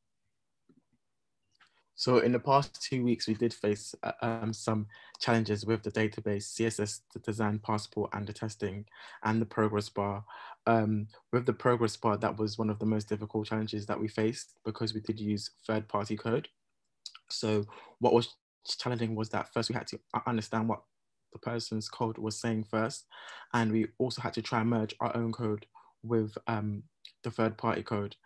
So in the past two weeks, we did face uh, um, some challenges with the database, CSS, the design passport and the testing and the progress bar. Um, with the progress part, that was one of the most difficult challenges that we faced because we did use third party code. So what was challenging was that first we had to understand what the person's code was saying first. And we also had to try and merge our own code with um, the third party code.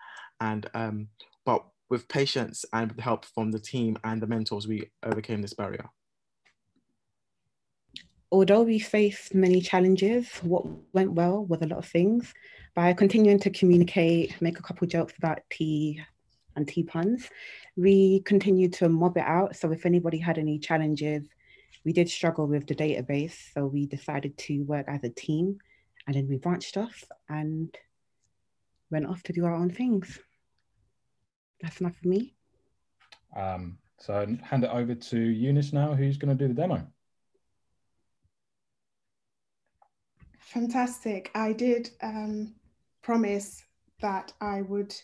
And um, but with patience and help from the team and the mentors, we overcame this barrier. Although we faced many challenges, what went well was a lot of things. By continuing to communicate, make a couple jokes about tea and tea puns, we continued to mob it out. So if anybody had any challenges, we did struggle with the database. So we decided to work as a team and then we branched off and went off to do our own things that's enough for me. Um, so hand it over to Eunice now, who's going to do the demo. Fantastic. I did um, promise that I would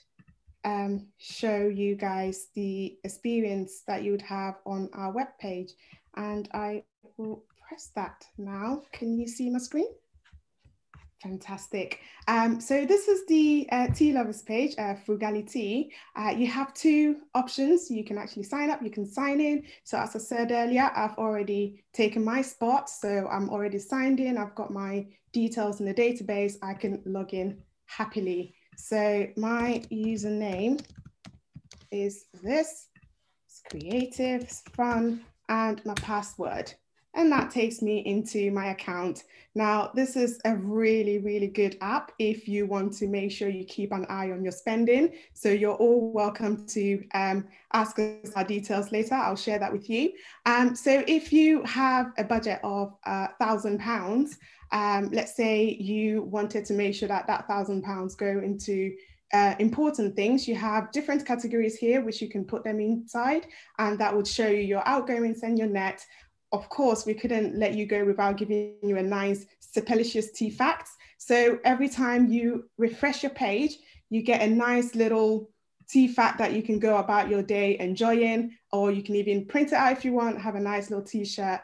um, show you guys the experience that you would have on our webpage. And I will press that now. Can you see my screen? Fantastic. Um, so this is the uh, tea lovers page, uh, Frugality. Uh, you have two options. You can actually sign up, you can sign in. So as I said earlier, I've already taken my spot. So I'm already signed in. I've got my details in the database. I can log in happily. So my username is this. It's creative, it's fun, and my password and that takes me into my account. Now, this is a really, really good app if you want to make sure you keep an eye on your spending. So you're all welcome to um, ask us our details later. I'll share that with you. Um, so if you have a budget of uh, thousand pounds, um, let's say you wanted to make sure that that thousand pounds go into uh, important things, you have different categories here, which you can put them inside, and that would show you your outgoings and your net, of course, we couldn't let you go without giving you a nice Sepelicious tea facts. So every time you refresh your page, you get a nice little tea fact that you can go about your day enjoying, or you can even print it out if you want, have a nice little t-shirt,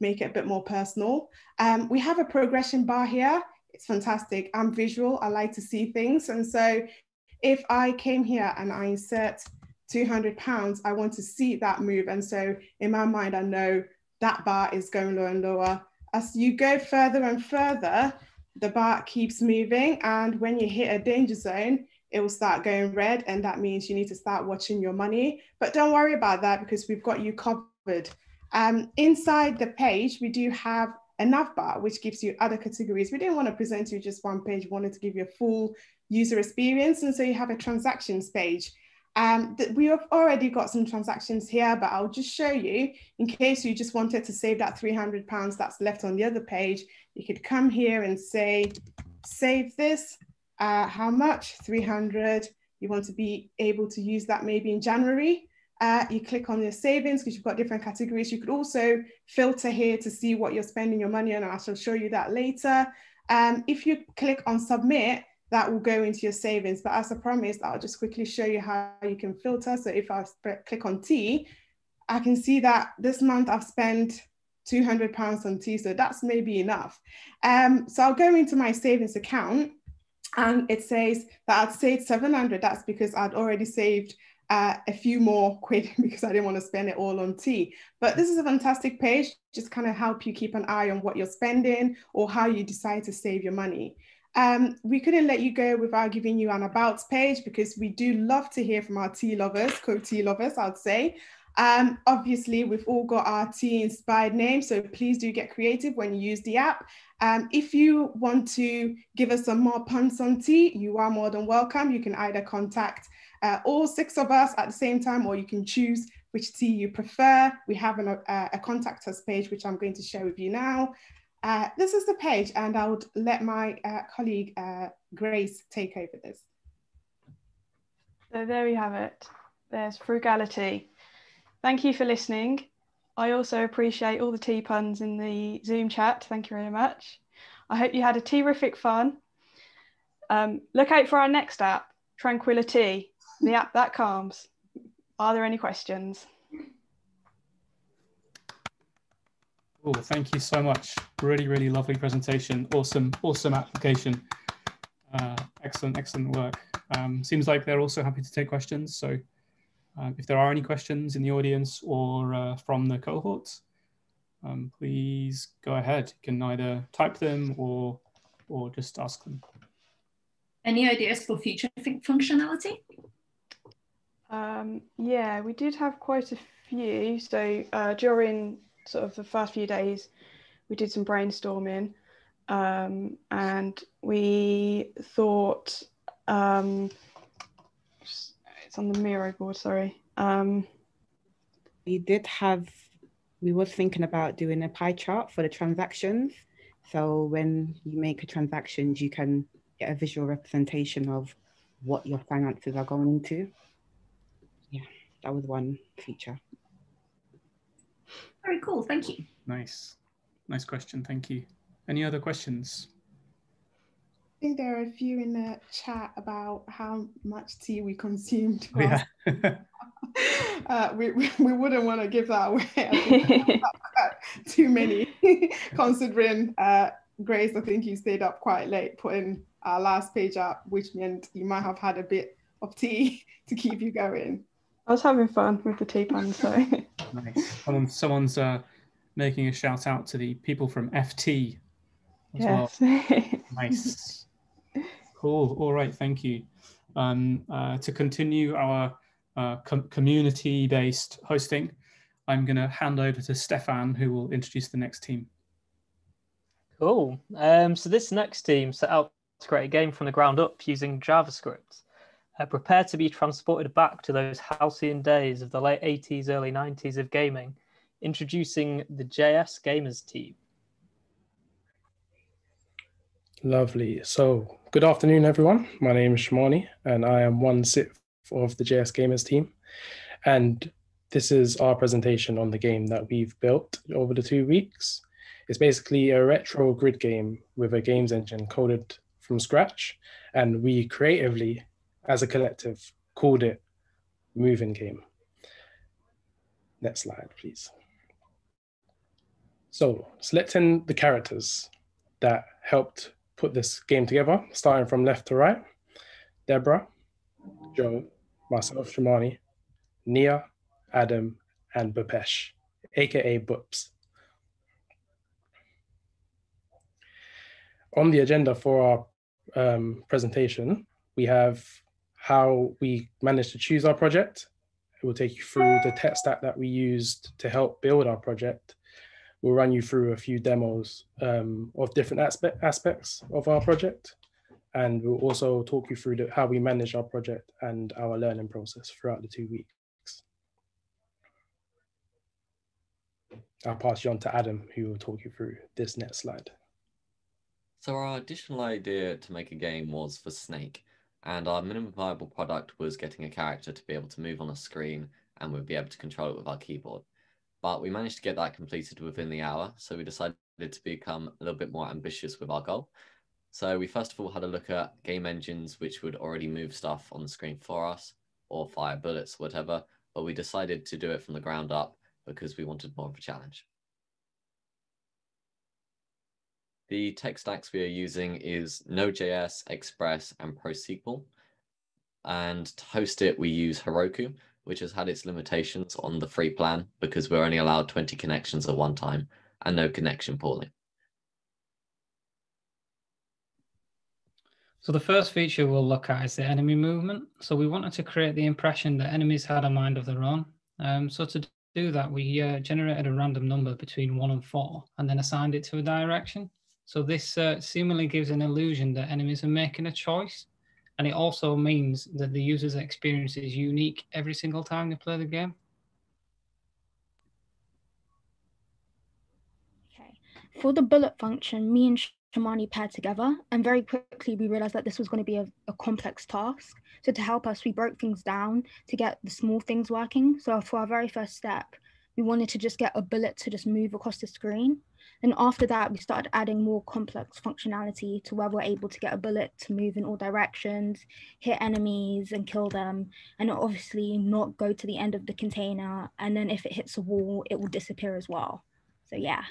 make it a bit more personal. Um, we have a progression bar here. It's fantastic. I'm visual, I like to see things. And so if I came here and I insert 200 pounds, I want to see that move. And so in my mind, I know that bar is going lower and lower. As you go further and further, the bar keeps moving. And when you hit a danger zone, it will start going red. And that means you need to start watching your money. But don't worry about that because we've got you covered. Um, inside the page, we do have a nav bar, which gives you other categories. We didn't want to present you just one page, we wanted to give you a full user experience. And so you have a transactions page. Um, we have already got some transactions here, but I'll just show you in case you just wanted to save that 300 pounds that's left on the other page, you could come here and say, save this, uh, how much? 300. You want to be able to use that maybe in January. Uh, you click on your savings because you've got different categories. You could also filter here to see what you're spending your money on, and I shall show you that later. Um, if you click on submit, that will go into your savings. But as I promised, I'll just quickly show you how you can filter. So if I click on tea, I can see that this month I've spent 200 pounds on tea. So that's maybe enough. Um, so I'll go into my savings account and it says that I'd saved 700. That's because I'd already saved uh, a few more quid because I didn't want to spend it all on tea. But this is a fantastic page, just kind of help you keep an eye on what you're spending or how you decide to save your money. Um, we couldn't let you go without giving you an about page because we do love to hear from our tea lovers, co-tea lovers, I'd say. Um, obviously, we've all got our tea inspired names, so please do get creative when you use the app. Um, if you want to give us some more puns on tea, you are more than welcome. You can either contact uh, all six of us at the same time, or you can choose which tea you prefer. We have an, uh, a contact us page, which I'm going to share with you now. Uh, this is the page and I would let my uh, colleague uh, Grace take over this. So there we have it. There's frugality. Thank you for listening. I also appreciate all the tea puns in the Zoom chat. Thank you very much. I hope you had a terrific fun. Um, look out for our next app, Tranquility, the app that calms. Are there any questions? Oh, thank you so much. Really, really lovely presentation. Awesome, awesome application. Uh, excellent, excellent work. Um, seems like they're also happy to take questions. So uh, if there are any questions in the audience or uh, from the cohorts, um, please go ahead. You can either type them or, or just ask them. Any ideas for future functionality? Um, yeah, we did have quite a few. So uh, during sort of the first few days, we did some brainstorming um, and we thought um, it's on the Miro board, sorry. Um, we did have, we were thinking about doing a pie chart for the transactions. So when you make a transaction, you can get a visual representation of what your finances are going into. Yeah, that was one feature. Very cool. Thank you. Nice. Nice question. Thank you. Any other questions? I think there are a few in the chat about how much tea we consumed. Oh, yeah. uh, we, we, we wouldn't want to give that away. Too many, considering uh, Grace, I think you stayed up quite late putting our last page up, which meant you might have had a bit of tea to keep you going. I was having fun with the tea pan, so. Nice. Someone, someone's uh, making a shout out to the people from FT as Yes. well. nice. Cool. All right. Thank you. Um, uh, to continue our uh, com- community-based hosting, I'm going to hand over to Stefan, who will introduce the next team. Cool. Um, so this next team set out to create a game from the ground up using JavaScript. Uh, prepare to be transported back to those halcyon days of the late 80s, early 90s of gaming, introducing the JS Gamers team. Lovely. So, good afternoon, everyone. My name is Shimani, and I am one sixth of the JS Gamers team. And this is our presentation on the game that we've built over the two weeks. It's basically a retro grid game with a games engine coded from scratch. And we creatively, as a collective, called it Moving Game. Next slide, please. So, selecting the characters that helped put this game together, starting from left to right. Deborah, Joe, myself, Shimani, Nia, Adam, and Bupesh, aka Boops. On the agenda for our um, presentation, we have how we managed to choose our project. It will take you through the tech stack that we used to help build our project. We'll run you through a few demos um, of different aspect, aspects of our project. And we'll also talk you through the, how we manage our project and our learning process throughout the two weeks. I'll pass you on to Adam, who will talk you through this next slide. So our additional idea to make a game was for Snake, and our minimum viable product was getting a character to be able to move on a screen and we'd be able to control it with our keyboard. But we managed to get that completed within the hour, so we decided to become a little bit more ambitious with our goal. So we first of all had a look at game engines which would already move stuff on the screen for us, or fire bullets, whatever, but we decided to do it from the ground up because we wanted more of a challenge. The tech stacks we are using is Node.js, Express, and PostgreSQL. And to host it, we use Heroku, which has had its limitations on the free plan because we're only allowed 20 connections at one time and no connection pooling. So the first feature we'll look at is the enemy movement. So we wanted to create the impression that enemies had a mind of their own. Um, so to do that, we uh, generated a random number between one and four and then assigned it to a direction. So this uh, seemingly gives an illusion that enemies are making a choice. And it also means that the user's experience is unique every single time they play the game. For the bullet function, me and Shimani paired together, and very quickly we realized that this was going to be a, a, complex task. So to help us, we broke things down to get the small things working. So for our very first step, we wanted to just get a bullet to just move across the screen. And after that, we started adding more complex functionality to where we're able to get a bullet to move in all directions, hit enemies and kill them, and obviously not go to the end of the container. And then if it hits a wall, it will disappear as well. So yeah.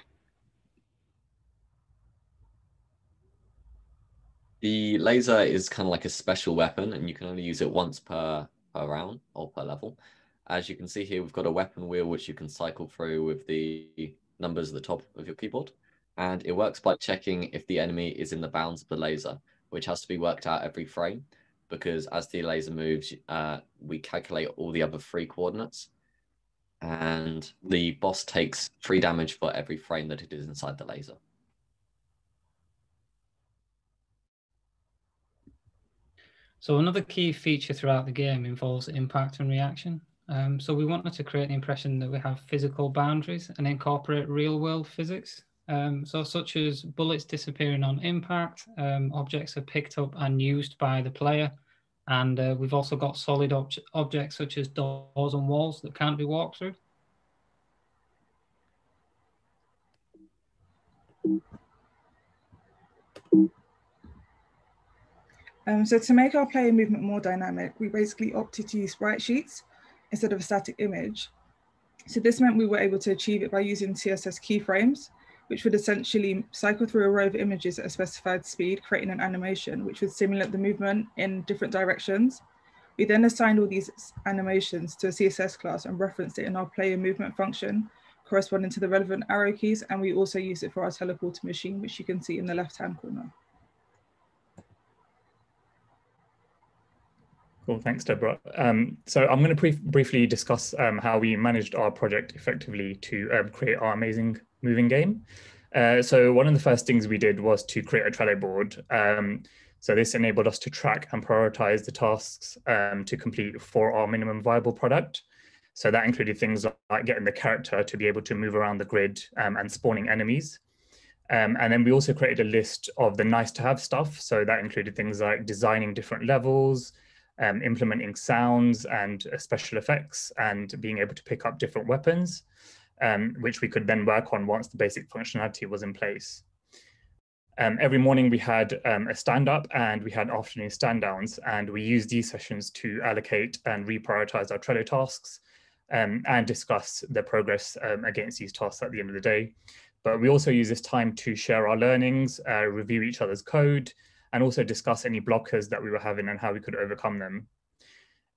The laser is kind of like a special weapon, and you can only use it once per, per round or per level. As you can see here, we've got a weapon wheel which you can cycle through with the numbers at the top of your keyboard. And it works by checking if the enemy is in the bounds of the laser, which has to be worked out every frame because as the laser moves, uh, we calculate all the other three coordinates. And the boss takes three damage for every frame that it is inside the laser. So another key feature throughout the game involves impact and reaction. Um, so we wanted to create the impression that we have physical boundaries and incorporate real world physics. Um, so such as bullets disappearing on impact, um, objects are picked up and used by the player. And uh, we've also got solid ob objects such as doors and walls that can't be walked through. Um, so to make our player movement more dynamic, we basically opted to use sprite sheets instead of a static image. So this meant we were able to achieve it by using CSS keyframes, which would essentially cycle through a row of images at a specified speed, creating an animation, which would simulate the movement in different directions. We then assigned all these animations to a CSS class and referenced it in our player movement function, corresponding to the relevant arrow keys. And we also use it for our teleporter machine, which you can see in the left-hand corner. Cool, thanks, Deborah. Um, so I'm going to brief, briefly discuss um, how we managed our project effectively to um, create our amazing moving game. Uh, so one of the first things we did was to create a Trello board. Um, so this enabled us to track and prioritize the tasks um, to complete for our minimum viable product. So that included things like getting the character to be able to move around the grid um, and spawning enemies. Um, and then we also created a list of the nice to have stuff. So that included things like designing different levels, um, implementing sounds and uh, special effects and being able to pick up different weapons, um, which we could then work on once the basic functionality was in place. Um, every morning we had um, a stand up and we had afternoon stand downs and we used these sessions to allocate and reprioritize our Trello tasks um, and discuss the progress um, against these tasks at the end of the day. But we also use this time to share our learnings, uh, review each other's code, and also discuss any blockers that we were having and how we could overcome them.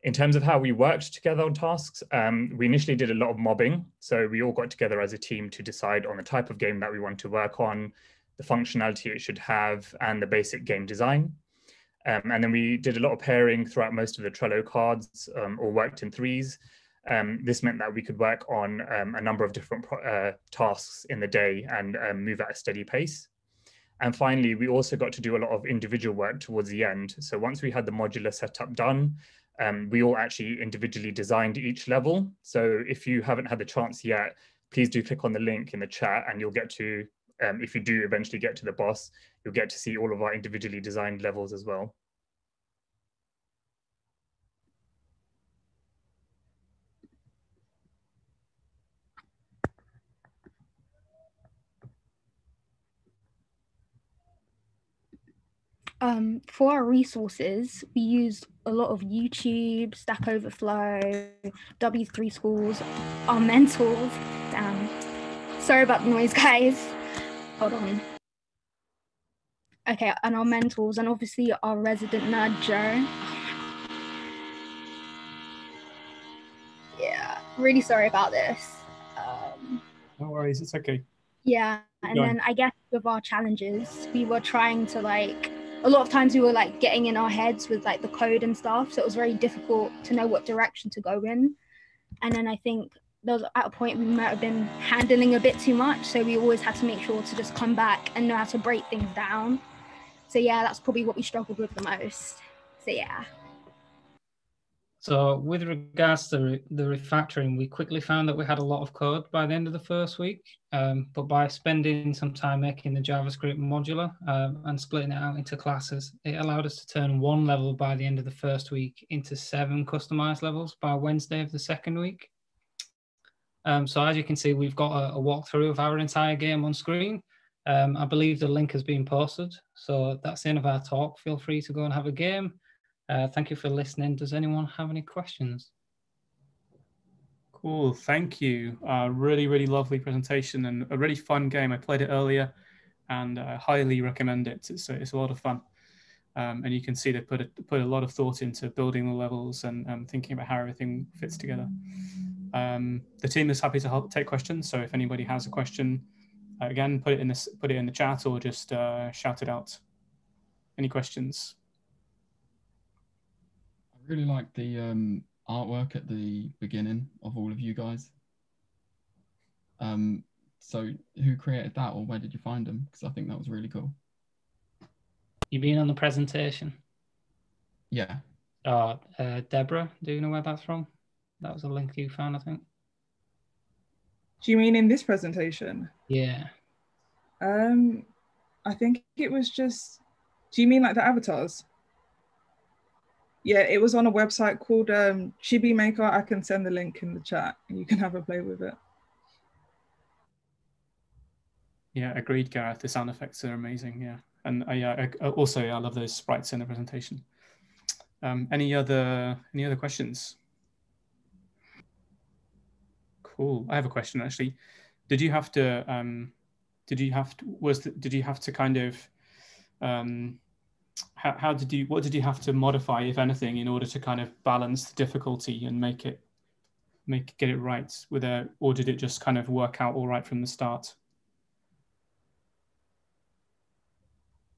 In terms of how we worked together on tasks, um, we initially did a lot of mobbing. So we all got together as a team to decide on the type of game that we want to work on, the functionality it should have, and the basic game design. Um, and then we did a lot of pairing throughout most of the Trello cards um, or worked in threes. Um, this meant that we could work on um, a number of different uh, tasks in the day and um, move at a steady pace. And finally, we also got to do a lot of individual work towards the end. So once we had the modular setup done, um, we all actually individually designed each level. So if you haven't had the chance yet, please do click on the link in the chat and you'll get to, um, if you do eventually get to the boss, you'll get to see all of our individually designed levels as well. Um, for our resources, we used a lot of YouTube, Stack Overflow, W3 schools, our mentors. Damn. Sorry about the noise, guys. Hold on. Okay, and our mentors, and obviously our resident nerd, Joe. yeah, really sorry about this. Um, no worries, it's okay. yeah, and then I guess with our challenges, we were trying to like a lot of times we were like getting in our heads with like the code and stuff so it was very difficult to know what direction to go in. And then i think there was at a point we might have been handling a bit too much so we always had to make sure to just come back and know how to break things down. So yeah that's probably what we struggled with the most. So yeah So with regards to the refactoring, we quickly found that we had a lot of code by the end of the first week. Um, but by spending some time making the JavaScript modular um, and splitting it out into classes, it allowed us to turn one level by the end of the first week into seven customized levels by Wednesday of the second week. Um, so as you can see, we've got a, a walkthrough of our entire game on screen. Um, I believe the link has been posted. So that's the end of our talk. Feel free to go and have a game. Uh, thank you for listening. Does anyone have any questions? Cool, thank you. Uh, really, really lovely presentation and a really fun game. I played it earlier and I highly recommend it. It's a, it's a lot of fun. Um, and you can see they put a, put a lot of thought into building the levels and um, thinking about how everything fits together. Um, the team is happy to help take questions. So if anybody has a question, uh, again, put it in this, put it in the chat or just uh, shout it out. Any questions? I really like the um, artwork at the beginning of all of you guys. Um, so who created that or where did you find them? Because I think that was really cool. You mean on the presentation? Yeah. Uh, uh, Deborah, do you know where that's from? That was a link you found, I think. Do you mean in this presentation? Yeah. Um, I think it was just. Do you mean like the avatars? Yeah, it was on a website called um, Chibi Maker. I can send the link in the chat, and you can have a play with it. Yeah, agreed, Gareth. The sound effects are amazing. Yeah, And uh, yeah, I, also I love those sprites in the presentation. Um, any other any other questions? Cool. I have a question actually. Did you have to um, did you have to was the, did you have to kind of um, how, how did you what did you have to modify if anything in order to kind of balance the difficulty and make it make get it right with a or did it just kind of work out all right from the start?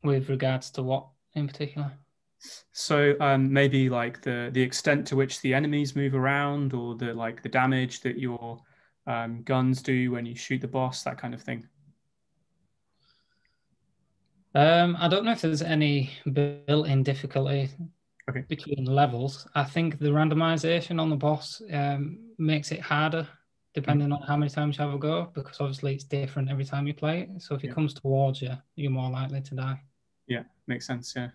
With regards to what in particular? So um, maybe like the the extent to which the enemies move around or the like the damage that your um, guns do when you shoot the boss that kind of thing um, I don't know if there's any built-in difficulty okay. between levels. I think the randomization on the boss um, makes it harder depending mm-hmm. on how many times you have a go, because obviously it's different every time you play it. So if it yeah. comes towards you, you're more likely to die. Yeah, makes sense. Yeah.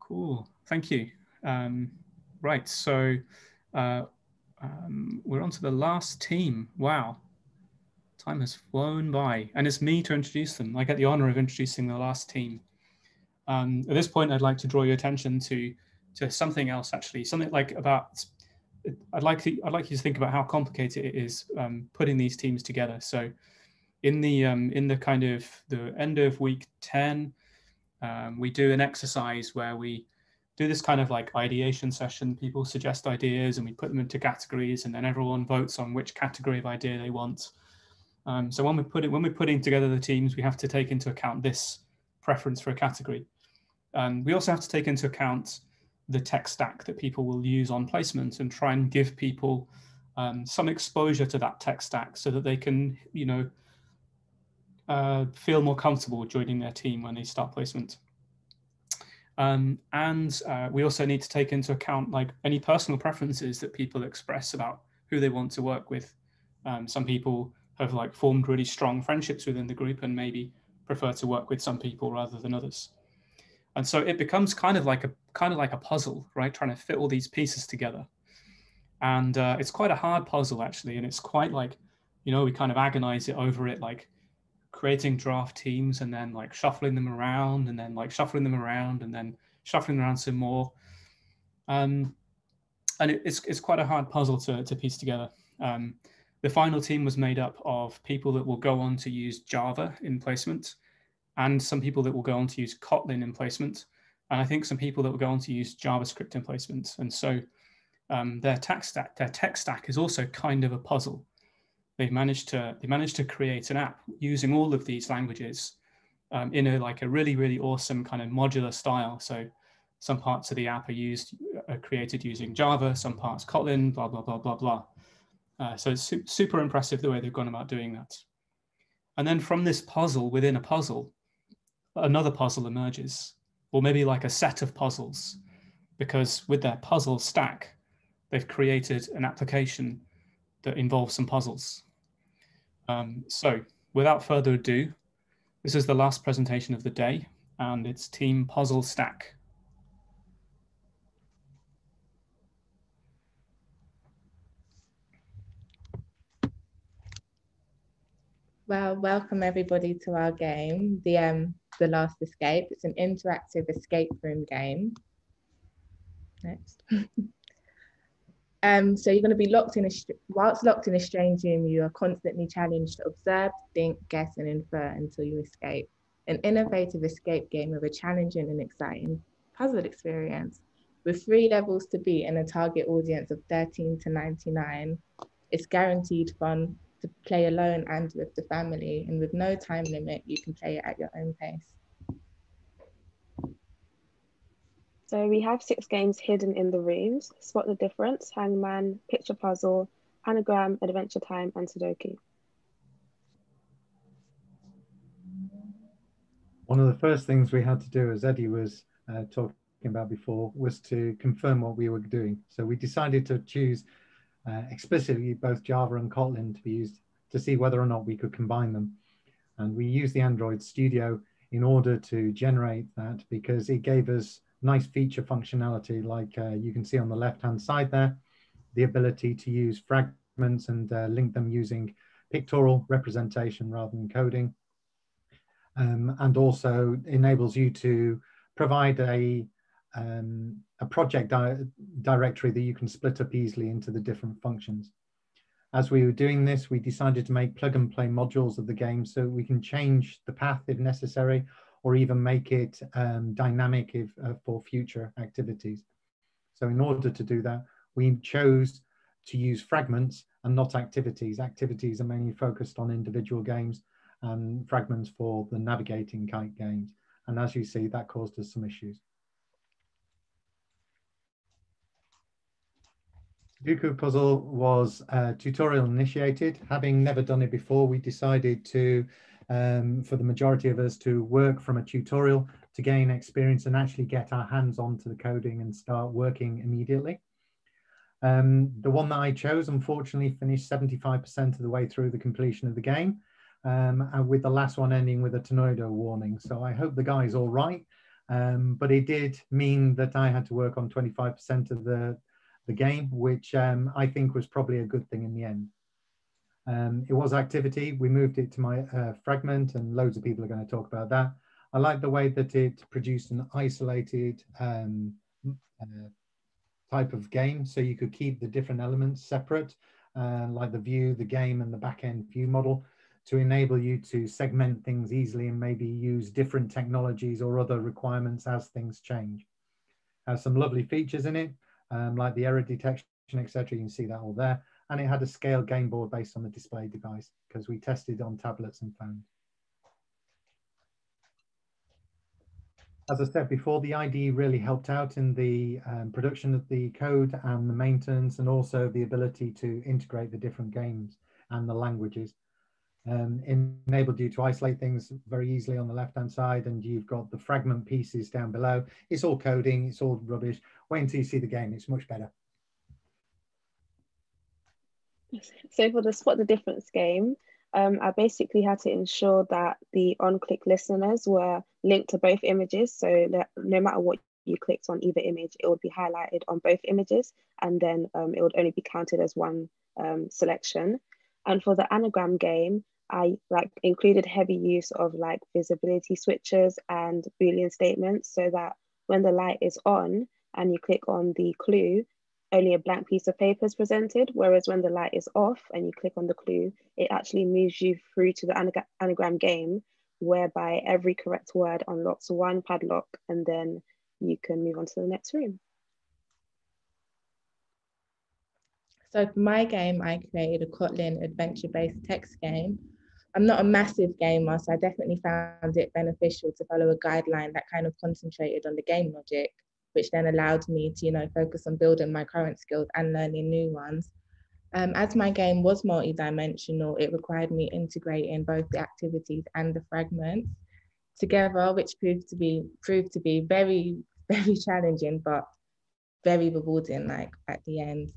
Cool. Thank you. Um, right. So uh, um, we're on to the last team. Wow. Time has flown by, and it's me to introduce them. I get the honor of introducing the last team. Um, at this point, I'd like to draw your attention to to something else. Actually, something like about. I'd like to, I'd like you to think about how complicated it is um, putting these teams together. So, in the um, in the kind of the end of week ten, um, we do an exercise where we do this kind of like ideation session. People suggest ideas, and we put them into categories, and then everyone votes on which category of idea they want. Um, so when we put it, when we're putting together the teams, we have to take into account this preference for a category. Um, we also have to take into account the tech stack that people will use on placement and try and give people um, some exposure to that tech stack so that they can, you know, uh, feel more comfortable joining their team when they start placement. Um, and uh, we also need to take into account like any personal preferences that people express about who they want to work with. Um, some people have like formed really strong friendships within the group and maybe prefer to work with some people rather than others. And so it becomes kind of like a kind of like a puzzle, right? Trying to fit all these pieces together. And uh, it's quite a hard puzzle actually, and it's quite like, you know, we kind of agonize it over it, like creating draft teams and then like shuffling them around and then like shuffling them around and then shuffling around some more. Um, and it, it's it's quite a hard puzzle to to piece together. Um, the final team was made up of people that will go on to use Java in placement and some people that will go on to use Kotlin in placement. And I think some people that will go on to use JavaScript in placement. And so um, their tech stack, their tech stack is also kind of a puzzle. They've managed to they managed to create an app using all of these languages um, in a like a really really awesome kind of modular style. So some parts of the app are used are created using Java, some parts Kotlin, blah blah blah blah blah. Uh, so it's su super impressive the way they've gone about doing that. And then from this puzzle within a puzzle, another puzzle emerges, or maybe like a set of puzzles, because with their puzzle stack, they've created an application that involves some puzzles. Um, so without further ado, this is the last presentation of the day, and it's Team Puzzle Stack. Well, welcome everybody to our game, the um, the Last Escape. It's an interactive escape room game. Next. um, so you're going to be locked in a whilst locked in a strange room. You are constantly challenged to observe, think, guess, and infer until you escape. An innovative escape game with a challenging and exciting puzzle experience. With three levels to beat and a target audience of 13 to 99, it's guaranteed fun, to play alone and with the family. And with no time limit, you can play it at your own pace. So we have six games hidden in the rooms. Spot the difference, Hangman, Picture Puzzle, Anagram, Adventure Time, and Sudoku. One of the first things we had to do, as Eddie was uh, talking about before, was to confirm what we were doing. So we decided to choose uh, explicitly both Java and Kotlin to be used to see whether or not we could combine them. And we used the Android Studio in order to generate that because it gave us nice feature functionality like uh, you can see on the left hand side there, the ability to use fragments and uh, link them using pictorial representation rather than coding. um, and also enables you to provide a, um, a project di directory that you can split up easily into the different functions. As we were doing this, we decided to make plug and play modules of the game so we can change the path if necessary, or even make it um, dynamic if, uh, for future activities. So in order to do that, we chose to use fragments and not activities. Activities are mainly focused on individual games and fragments for the navigating kite games. And as you see, that caused us some issues. Sudoku puzzle was uh, tutorial initiated. Having never done it before, we decided to, um, for the majority of us, to work from a tutorial to gain experience and actually get our hands onto the coding and start working immediately. Um, the one that I chose, unfortunately, finished 75% of the way through the completion of the game, um, and with the last one ending with a tornado warning. So I hope the guy's all right. Um, but it did mean that I had to work on 25% of the, the game, which um, I think was probably a good thing in the end. Um, it was activity. We moved it to my uh, fragment, and loads of people are going to talk about that. I like the way that it produced an isolated um, uh, type of game, so you could keep the different elements separate, uh, like the view, the game, and the back-end view model to enable you to segment things easily and maybe use different technologies or other requirements as things change. Has some lovely features in it, um, like the error detection, etc. You can see that all there. And it had a scale game board based on the display device because we tested on tablets and phones. As I said before, the IDE really helped out in the um, production of the code and the maintenance and also the ability to integrate the different games and the languages um, enabled you to isolate things very easily on the left hand side and you've got the fragment pieces down below. It's all coding, it's all rubbish. Wait until you see the game, it's much better. So for the spot the difference game, um, I basically had to ensure that the on-click listeners were linked to both images. So that no matter what you clicked on either image, it would be highlighted on both images, and then um, it would only be counted as one um, selection. And for the anagram game, I like included heavy use of like visibility switches and Boolean statements so that when the light is on and you click on the clue, only a blank piece of paper is presented. Whereas when the light is off and you click on the clue, it actually moves you through to the anagram game, whereby every correct word unlocks one padlock and then you can move on to the next room. So for my game, I created a Kotlin adventure-based text game. I'm not a massive gamer, so I definitely found it beneficial to follow a guideline that kind of concentrated on the game logic, which then allowed me to, you know, focus on building my current skills and learning new ones. Um, as my game was multi-dimensional, it required me integrating both the activities and the fragments together, which proved to be proved to be very, very challenging, but very rewarding. Like at the end,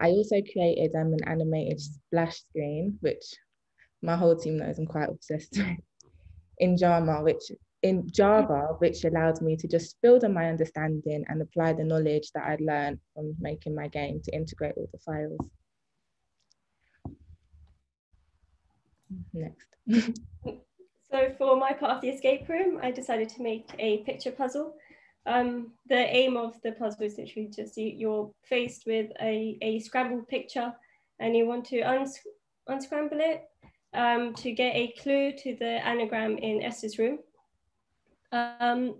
I also created um, an animated splash screen, which my whole team knows I'm quite obsessed with, in Java, which in Java, which allowed me to just build on my understanding and apply the knowledge that I'd learned from making my game to integrate all the files. Next. so for my part of the escape room, I decided to make a picture puzzle um, the aim of the puzzle is literally just you, you're faced with a, a scrambled picture and you want to uns unscramble it um, to get a clue to the anagram in Esther's room. Um,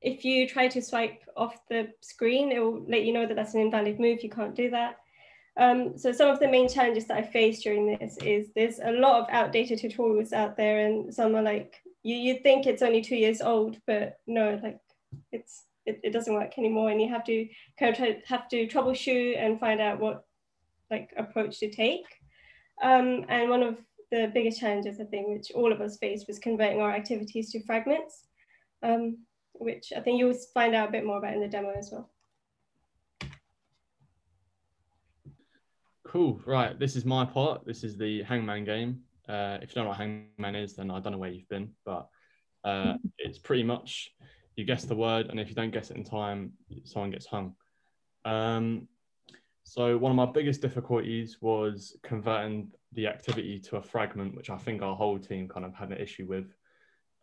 if you try to swipe off the screen, it will let you know that that's an invalid move. You can't do that. Um, so some of the main challenges that I faced during this is there's a lot of outdated tutorials out there and some are like, you, you think it's only two years old, but no, like it's it, it doesn't work anymore and you have to kind of have to troubleshoot and find out what like approach to take. Um, and one of the biggest challenges I think which all of us faced was converting our activities to fragments, um, which I think you'll find out a bit more about in the demo as well. Cool, right, this is my part. This is the Hangman game. Uh, if you don't know what Hangman is, then I don't know where you've been, but uh, it's pretty much you guess the word, and if you don't guess it in time, someone gets hung. Um, so one of my biggest difficulties was converting the activity to a fragment, which I think our whole team kind of had an issue with.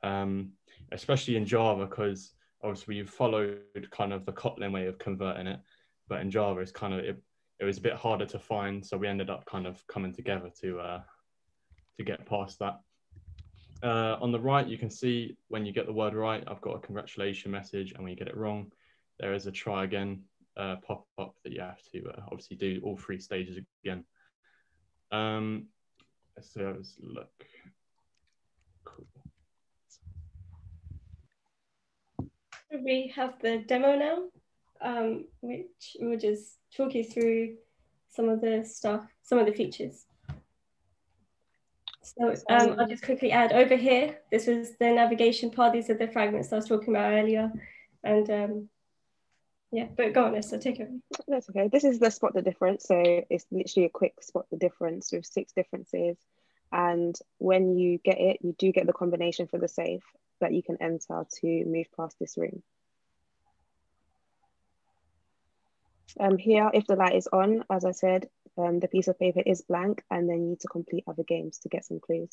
Um, especially in Java, because obviously you followed kind of the Kotlin way of converting it, but in Java it's kind of it, it was a bit harder to find, so we ended up kind of coming together to uh, to get past that. Uh, on the right, you can see when you get the word right, I've got a congratulation message, and when you get it wrong, there is a try again uh, pop up that you have to uh, obviously do all three stages again. Um, so let's look. We have the demo now, um, which will just talk you through some of the stuff, some of the features. So um, I'll just quickly add over here, this was the navigation part. These are the fragments I was talking about earlier. And um, yeah, but go on, Esther, take it. That's okay. This is the spot the difference. So it's literally a quick spot the difference with six differences. And when you get it, you do get the combination for the safe that you can enter to move past this room. Um, here, if the light is on, as I said, um, the piece of paper is blank and then you need to complete other games to get some clues.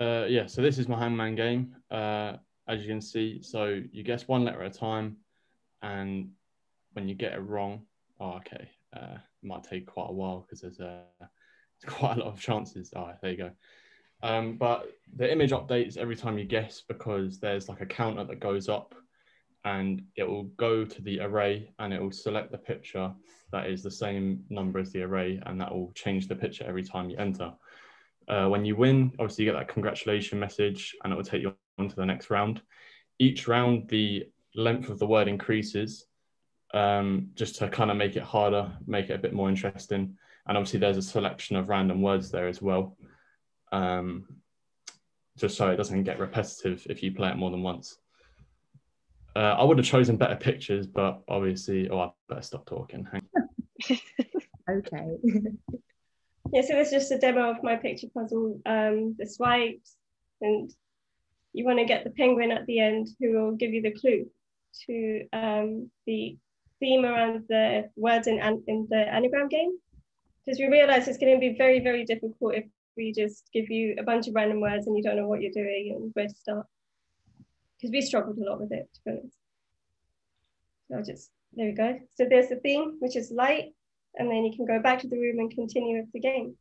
Uh, yeah, so this is my hangman game, uh, as you can see. So you guess one letter at a time, and when you get it wrong, oh, okay, uh, it might take quite a while because there's, uh, quite a lot of chances. Oh, there you go. Um, but the image updates every time you guess because there's like a counter that goes up and it will go to the array and it will select the picture that is the same number as the array and that will change the picture every time you enter. Uh, when you win, obviously you get that congratulation message and it will take you on to the next round. Each round, the length of the word increases um, just to kind of make it harder, make it a bit more interesting. And obviously there's a selection of random words there as well. Um, just so it doesn't get repetitive if you play it more than once. Uh, I would have chosen better pictures, but obviously, oh, I better stop talking. okay. yeah, so it's just a demo of my picture puzzle, um, the swipes, and you want to get the penguin at the end who will give you the clue to um, the theme around the words in, in the anagram game. Because we realize it's going to be very, very difficult if we just give you a bunch of random words and you don't know what you're doing and where to start because we struggled a lot with it, to be honest. So I'll just, there we go. So there's the theme, which is light, and then you can go back to the room and continue with the game.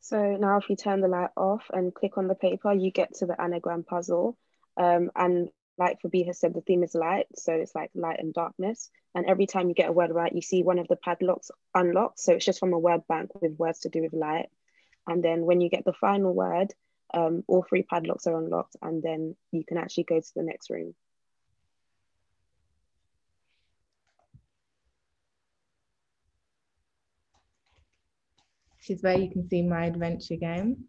So now if you turn the light off and click on the paper, you get to the anagram puzzle. Um, and like Fabi has said, the theme is light. So it's like light and darkness. And every time you get a word right, you see one of the padlocks unlocked. So it's just from a word bank with words to do with light. And then when you get the final word, um, all three padlocks are unlocked and then you can actually go to the next room. This is where you can see my adventure game.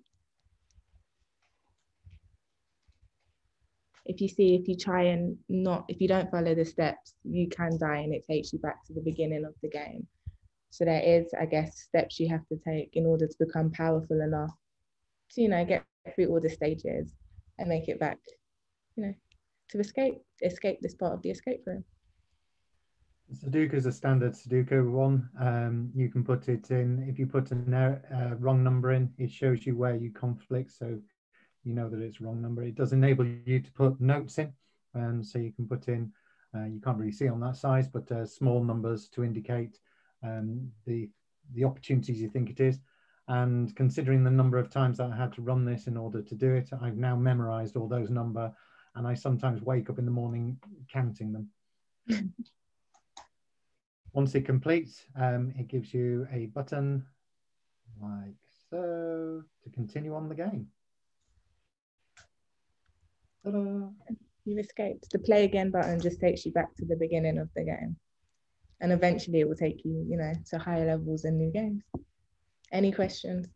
If you see, if you try and not, if you don't follow the steps, you can die and it takes you back to the beginning of the game. So there is, I guess, steps you have to take in order to become powerful enough to, you know, get through all the stages and make it back, you know, to escape, escape this part of the escape room. Sudoku is a standard Sudoku one. Um, you can put it in, if you put a uh, wrong number in, it shows you where you conflict. So you know that it's wrong number. It does enable you to put notes in. And so you can put in, uh, you can't really see on that size, but uh, small numbers to indicate um, the, the opportunities you think it is. And considering the number of times that I had to run this in order to do it, I've now memorized all those number and I sometimes wake up in the morning counting them. Once it completes, um, it gives you a button like so to continue on the game. You've escaped. The play again button just takes you back to the beginning of the game. And eventually it will take you, you know, to higher levels and new games. Any questions?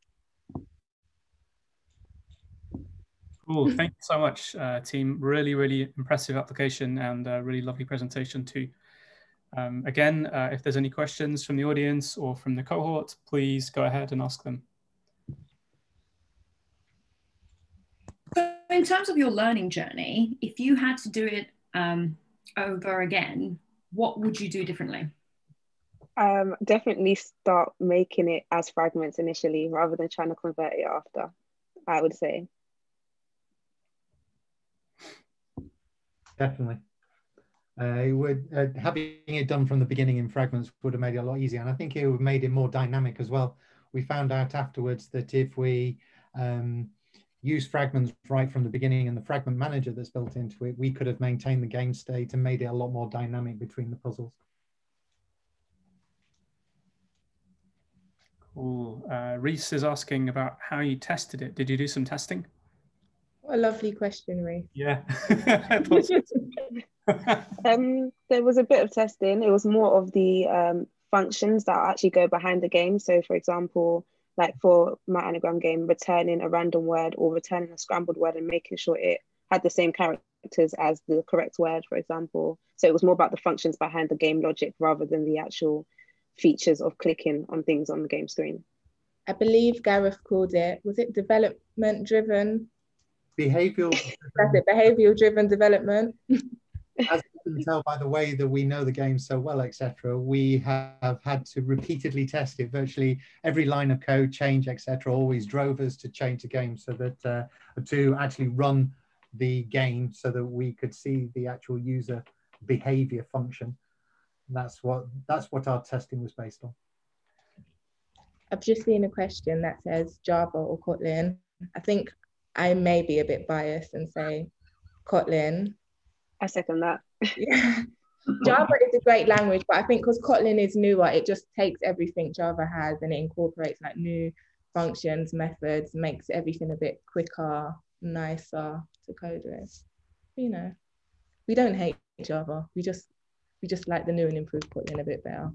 Cool. Thank you so much, uh, team. Really, really impressive application and a really lovely presentation too. Um, again, uh, if there's any questions from the audience or from the cohort, please go ahead and ask them. in terms of your learning journey, if you had to do it um, over again, what would you do differently? Um, definitely start making it as fragments initially rather than trying to convert it after, I would say. Definitely. Uh, it would uh, having it done from the beginning in fragments would have made it a lot easier, and I think it would have made it more dynamic as well. We found out afterwards that if we um, use fragments right from the beginning and the fragment manager that's built into it, we could have maintained the game state and made it a lot more dynamic between the puzzles. Cool. Uh, Reese is asking about how you tested it. Did you do some testing? What a lovely question, Reese. Yeah. um, there was a bit of testing. It was more of the um, functions that actually go behind the game. So, for example, like for my anagram game, returning a random word or returning a scrambled word and making sure it had the same characters as the correct word, for example. So it was more about the functions behind the game logic rather than the actual features of clicking on things on the game screen. I believe Gareth called it, was it development driven? Behavioral. That's it, behavioral driven development. As you can tell by the way that we know the game so well, etc., we have had to repeatedly test it. Virtually every line of code change, etc., always drove us to change the game so that uh, to actually run the game so that we could see the actual user behavior function that's what that's what our testing was based on. I've just seen a question that says Java or Kotlin. I think I may be a bit biased and say Kotlin. I second that. yeah. Java is a great language, but I think because Kotlin is newer, it just takes everything Java has and it incorporates like new functions, methods, makes everything a bit quicker, nicer to code with. You know, we don't hate Java. We just we just like the new and improved Kotlin a bit better.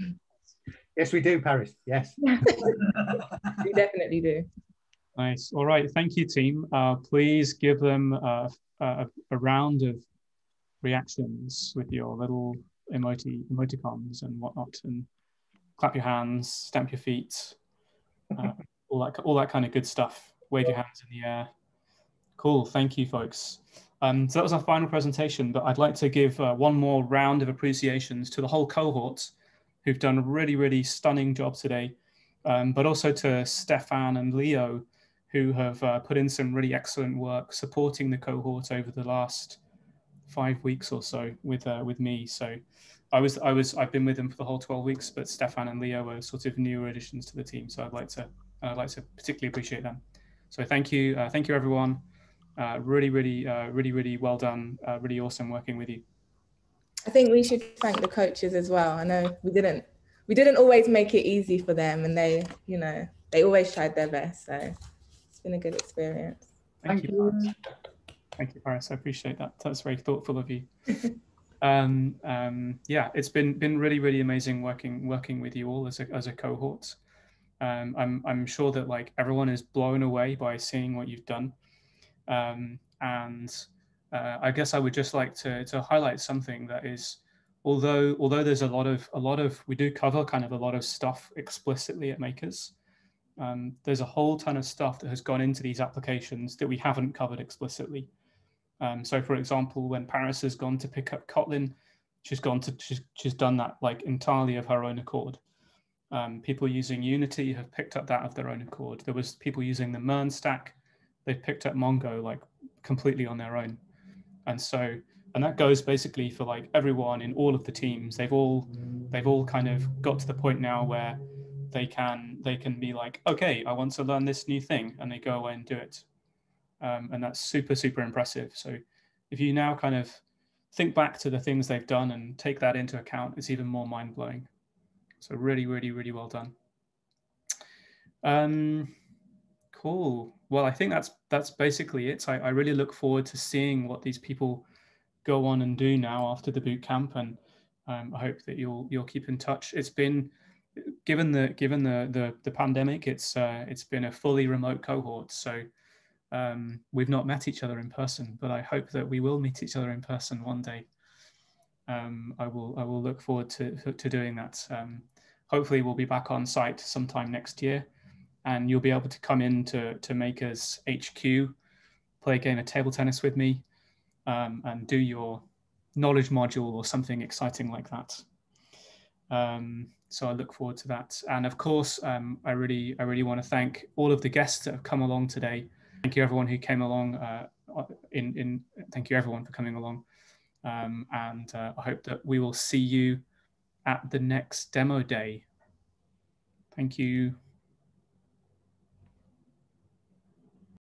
Yes, we do, Paris. Yes. we definitely do. Nice. All right. Thank you, team. Uh, please give them uh, a, a, round of reactions with your little emoti emoticons and whatnot, and clap your hands, stamp your feet, uh, all that all that kind of good stuff. Wave your hands in the air. Cool. Thank you, folks. Um, so that was our final presentation, but I'd like to give uh, one more round of appreciations to the whole cohort who've done a really, really stunning job today, um, but also to Stefan and Leo who have uh, put in some really excellent work supporting the cohort over the last five weeks or so with uh, with me. So I was I was I've been with them for the whole 12 weeks, but Stefan and Leo are sort of newer additions to the team. So I'd like to I'd like to particularly appreciate them. So thank you, uh, thank you everyone uh, really, really, uh, really, really well done. Uh, really awesome working with you. I think we should thank the coaches as well. I know we didn't we didn't always make it easy for them, and they, you know, they always tried their best. So it's been a good experience. Thank, thank you. you. Thank you, Paris. I appreciate that. That's very thoughtful of you. um, um, yeah, it's been been really, really amazing working working with you all as a as a cohort. Um, I'm I'm sure that like everyone is blown away by seeing what you've done. Um, and uh, I guess I would just like to, to highlight something that is, although although there's a lot of a lot of we do cover kind of a lot of stuff explicitly at Makers. Um, there's a whole ton of stuff that has gone into these applications that we haven't covered explicitly. Um, so, for example, when Paris has gone to pick up Kotlin, she's gone to she's, she's done that like entirely of her own accord. Um, people using Unity have picked up that of their own accord. There was people using the Mern stack they picked up Mongo like completely on their own. And so, and that goes basically for like everyone in all of the teams. They've all, they've all kind of got to the point now where they can, they can be like, okay, I want to learn this new thing, and they go away and do it. Um, and that's super, super impressive. So, if you now kind of think back to the things they've done and take that into account, it's even more mind blowing. So, really, really, really well done. Um, cool well, I think that's that's basically it. I, I really look forward to seeing what these people go on and do now after the boot camp, and um, I hope that you'll you'll keep in touch. It's been given the given the the, the pandemic, it's uh, it's been a fully remote cohort, so um, we've not met each other in person, but I hope that we will meet each other in person one day. Um, I will I will look forward to to doing that. Um, hopefully, we'll be back on site sometime next year and you'll be able to come in to, to Makers HQ, play a game of table tennis with me, um, and do your knowledge module or something exciting like that. Um, so I look forward to that. And of course, um, I really, I really want to thank all of the guests that have come along today. Thank you everyone who came along. Uh, in, in, thank you everyone for coming along. Um, and uh, I hope that we will see you at the next demo day. Thank you.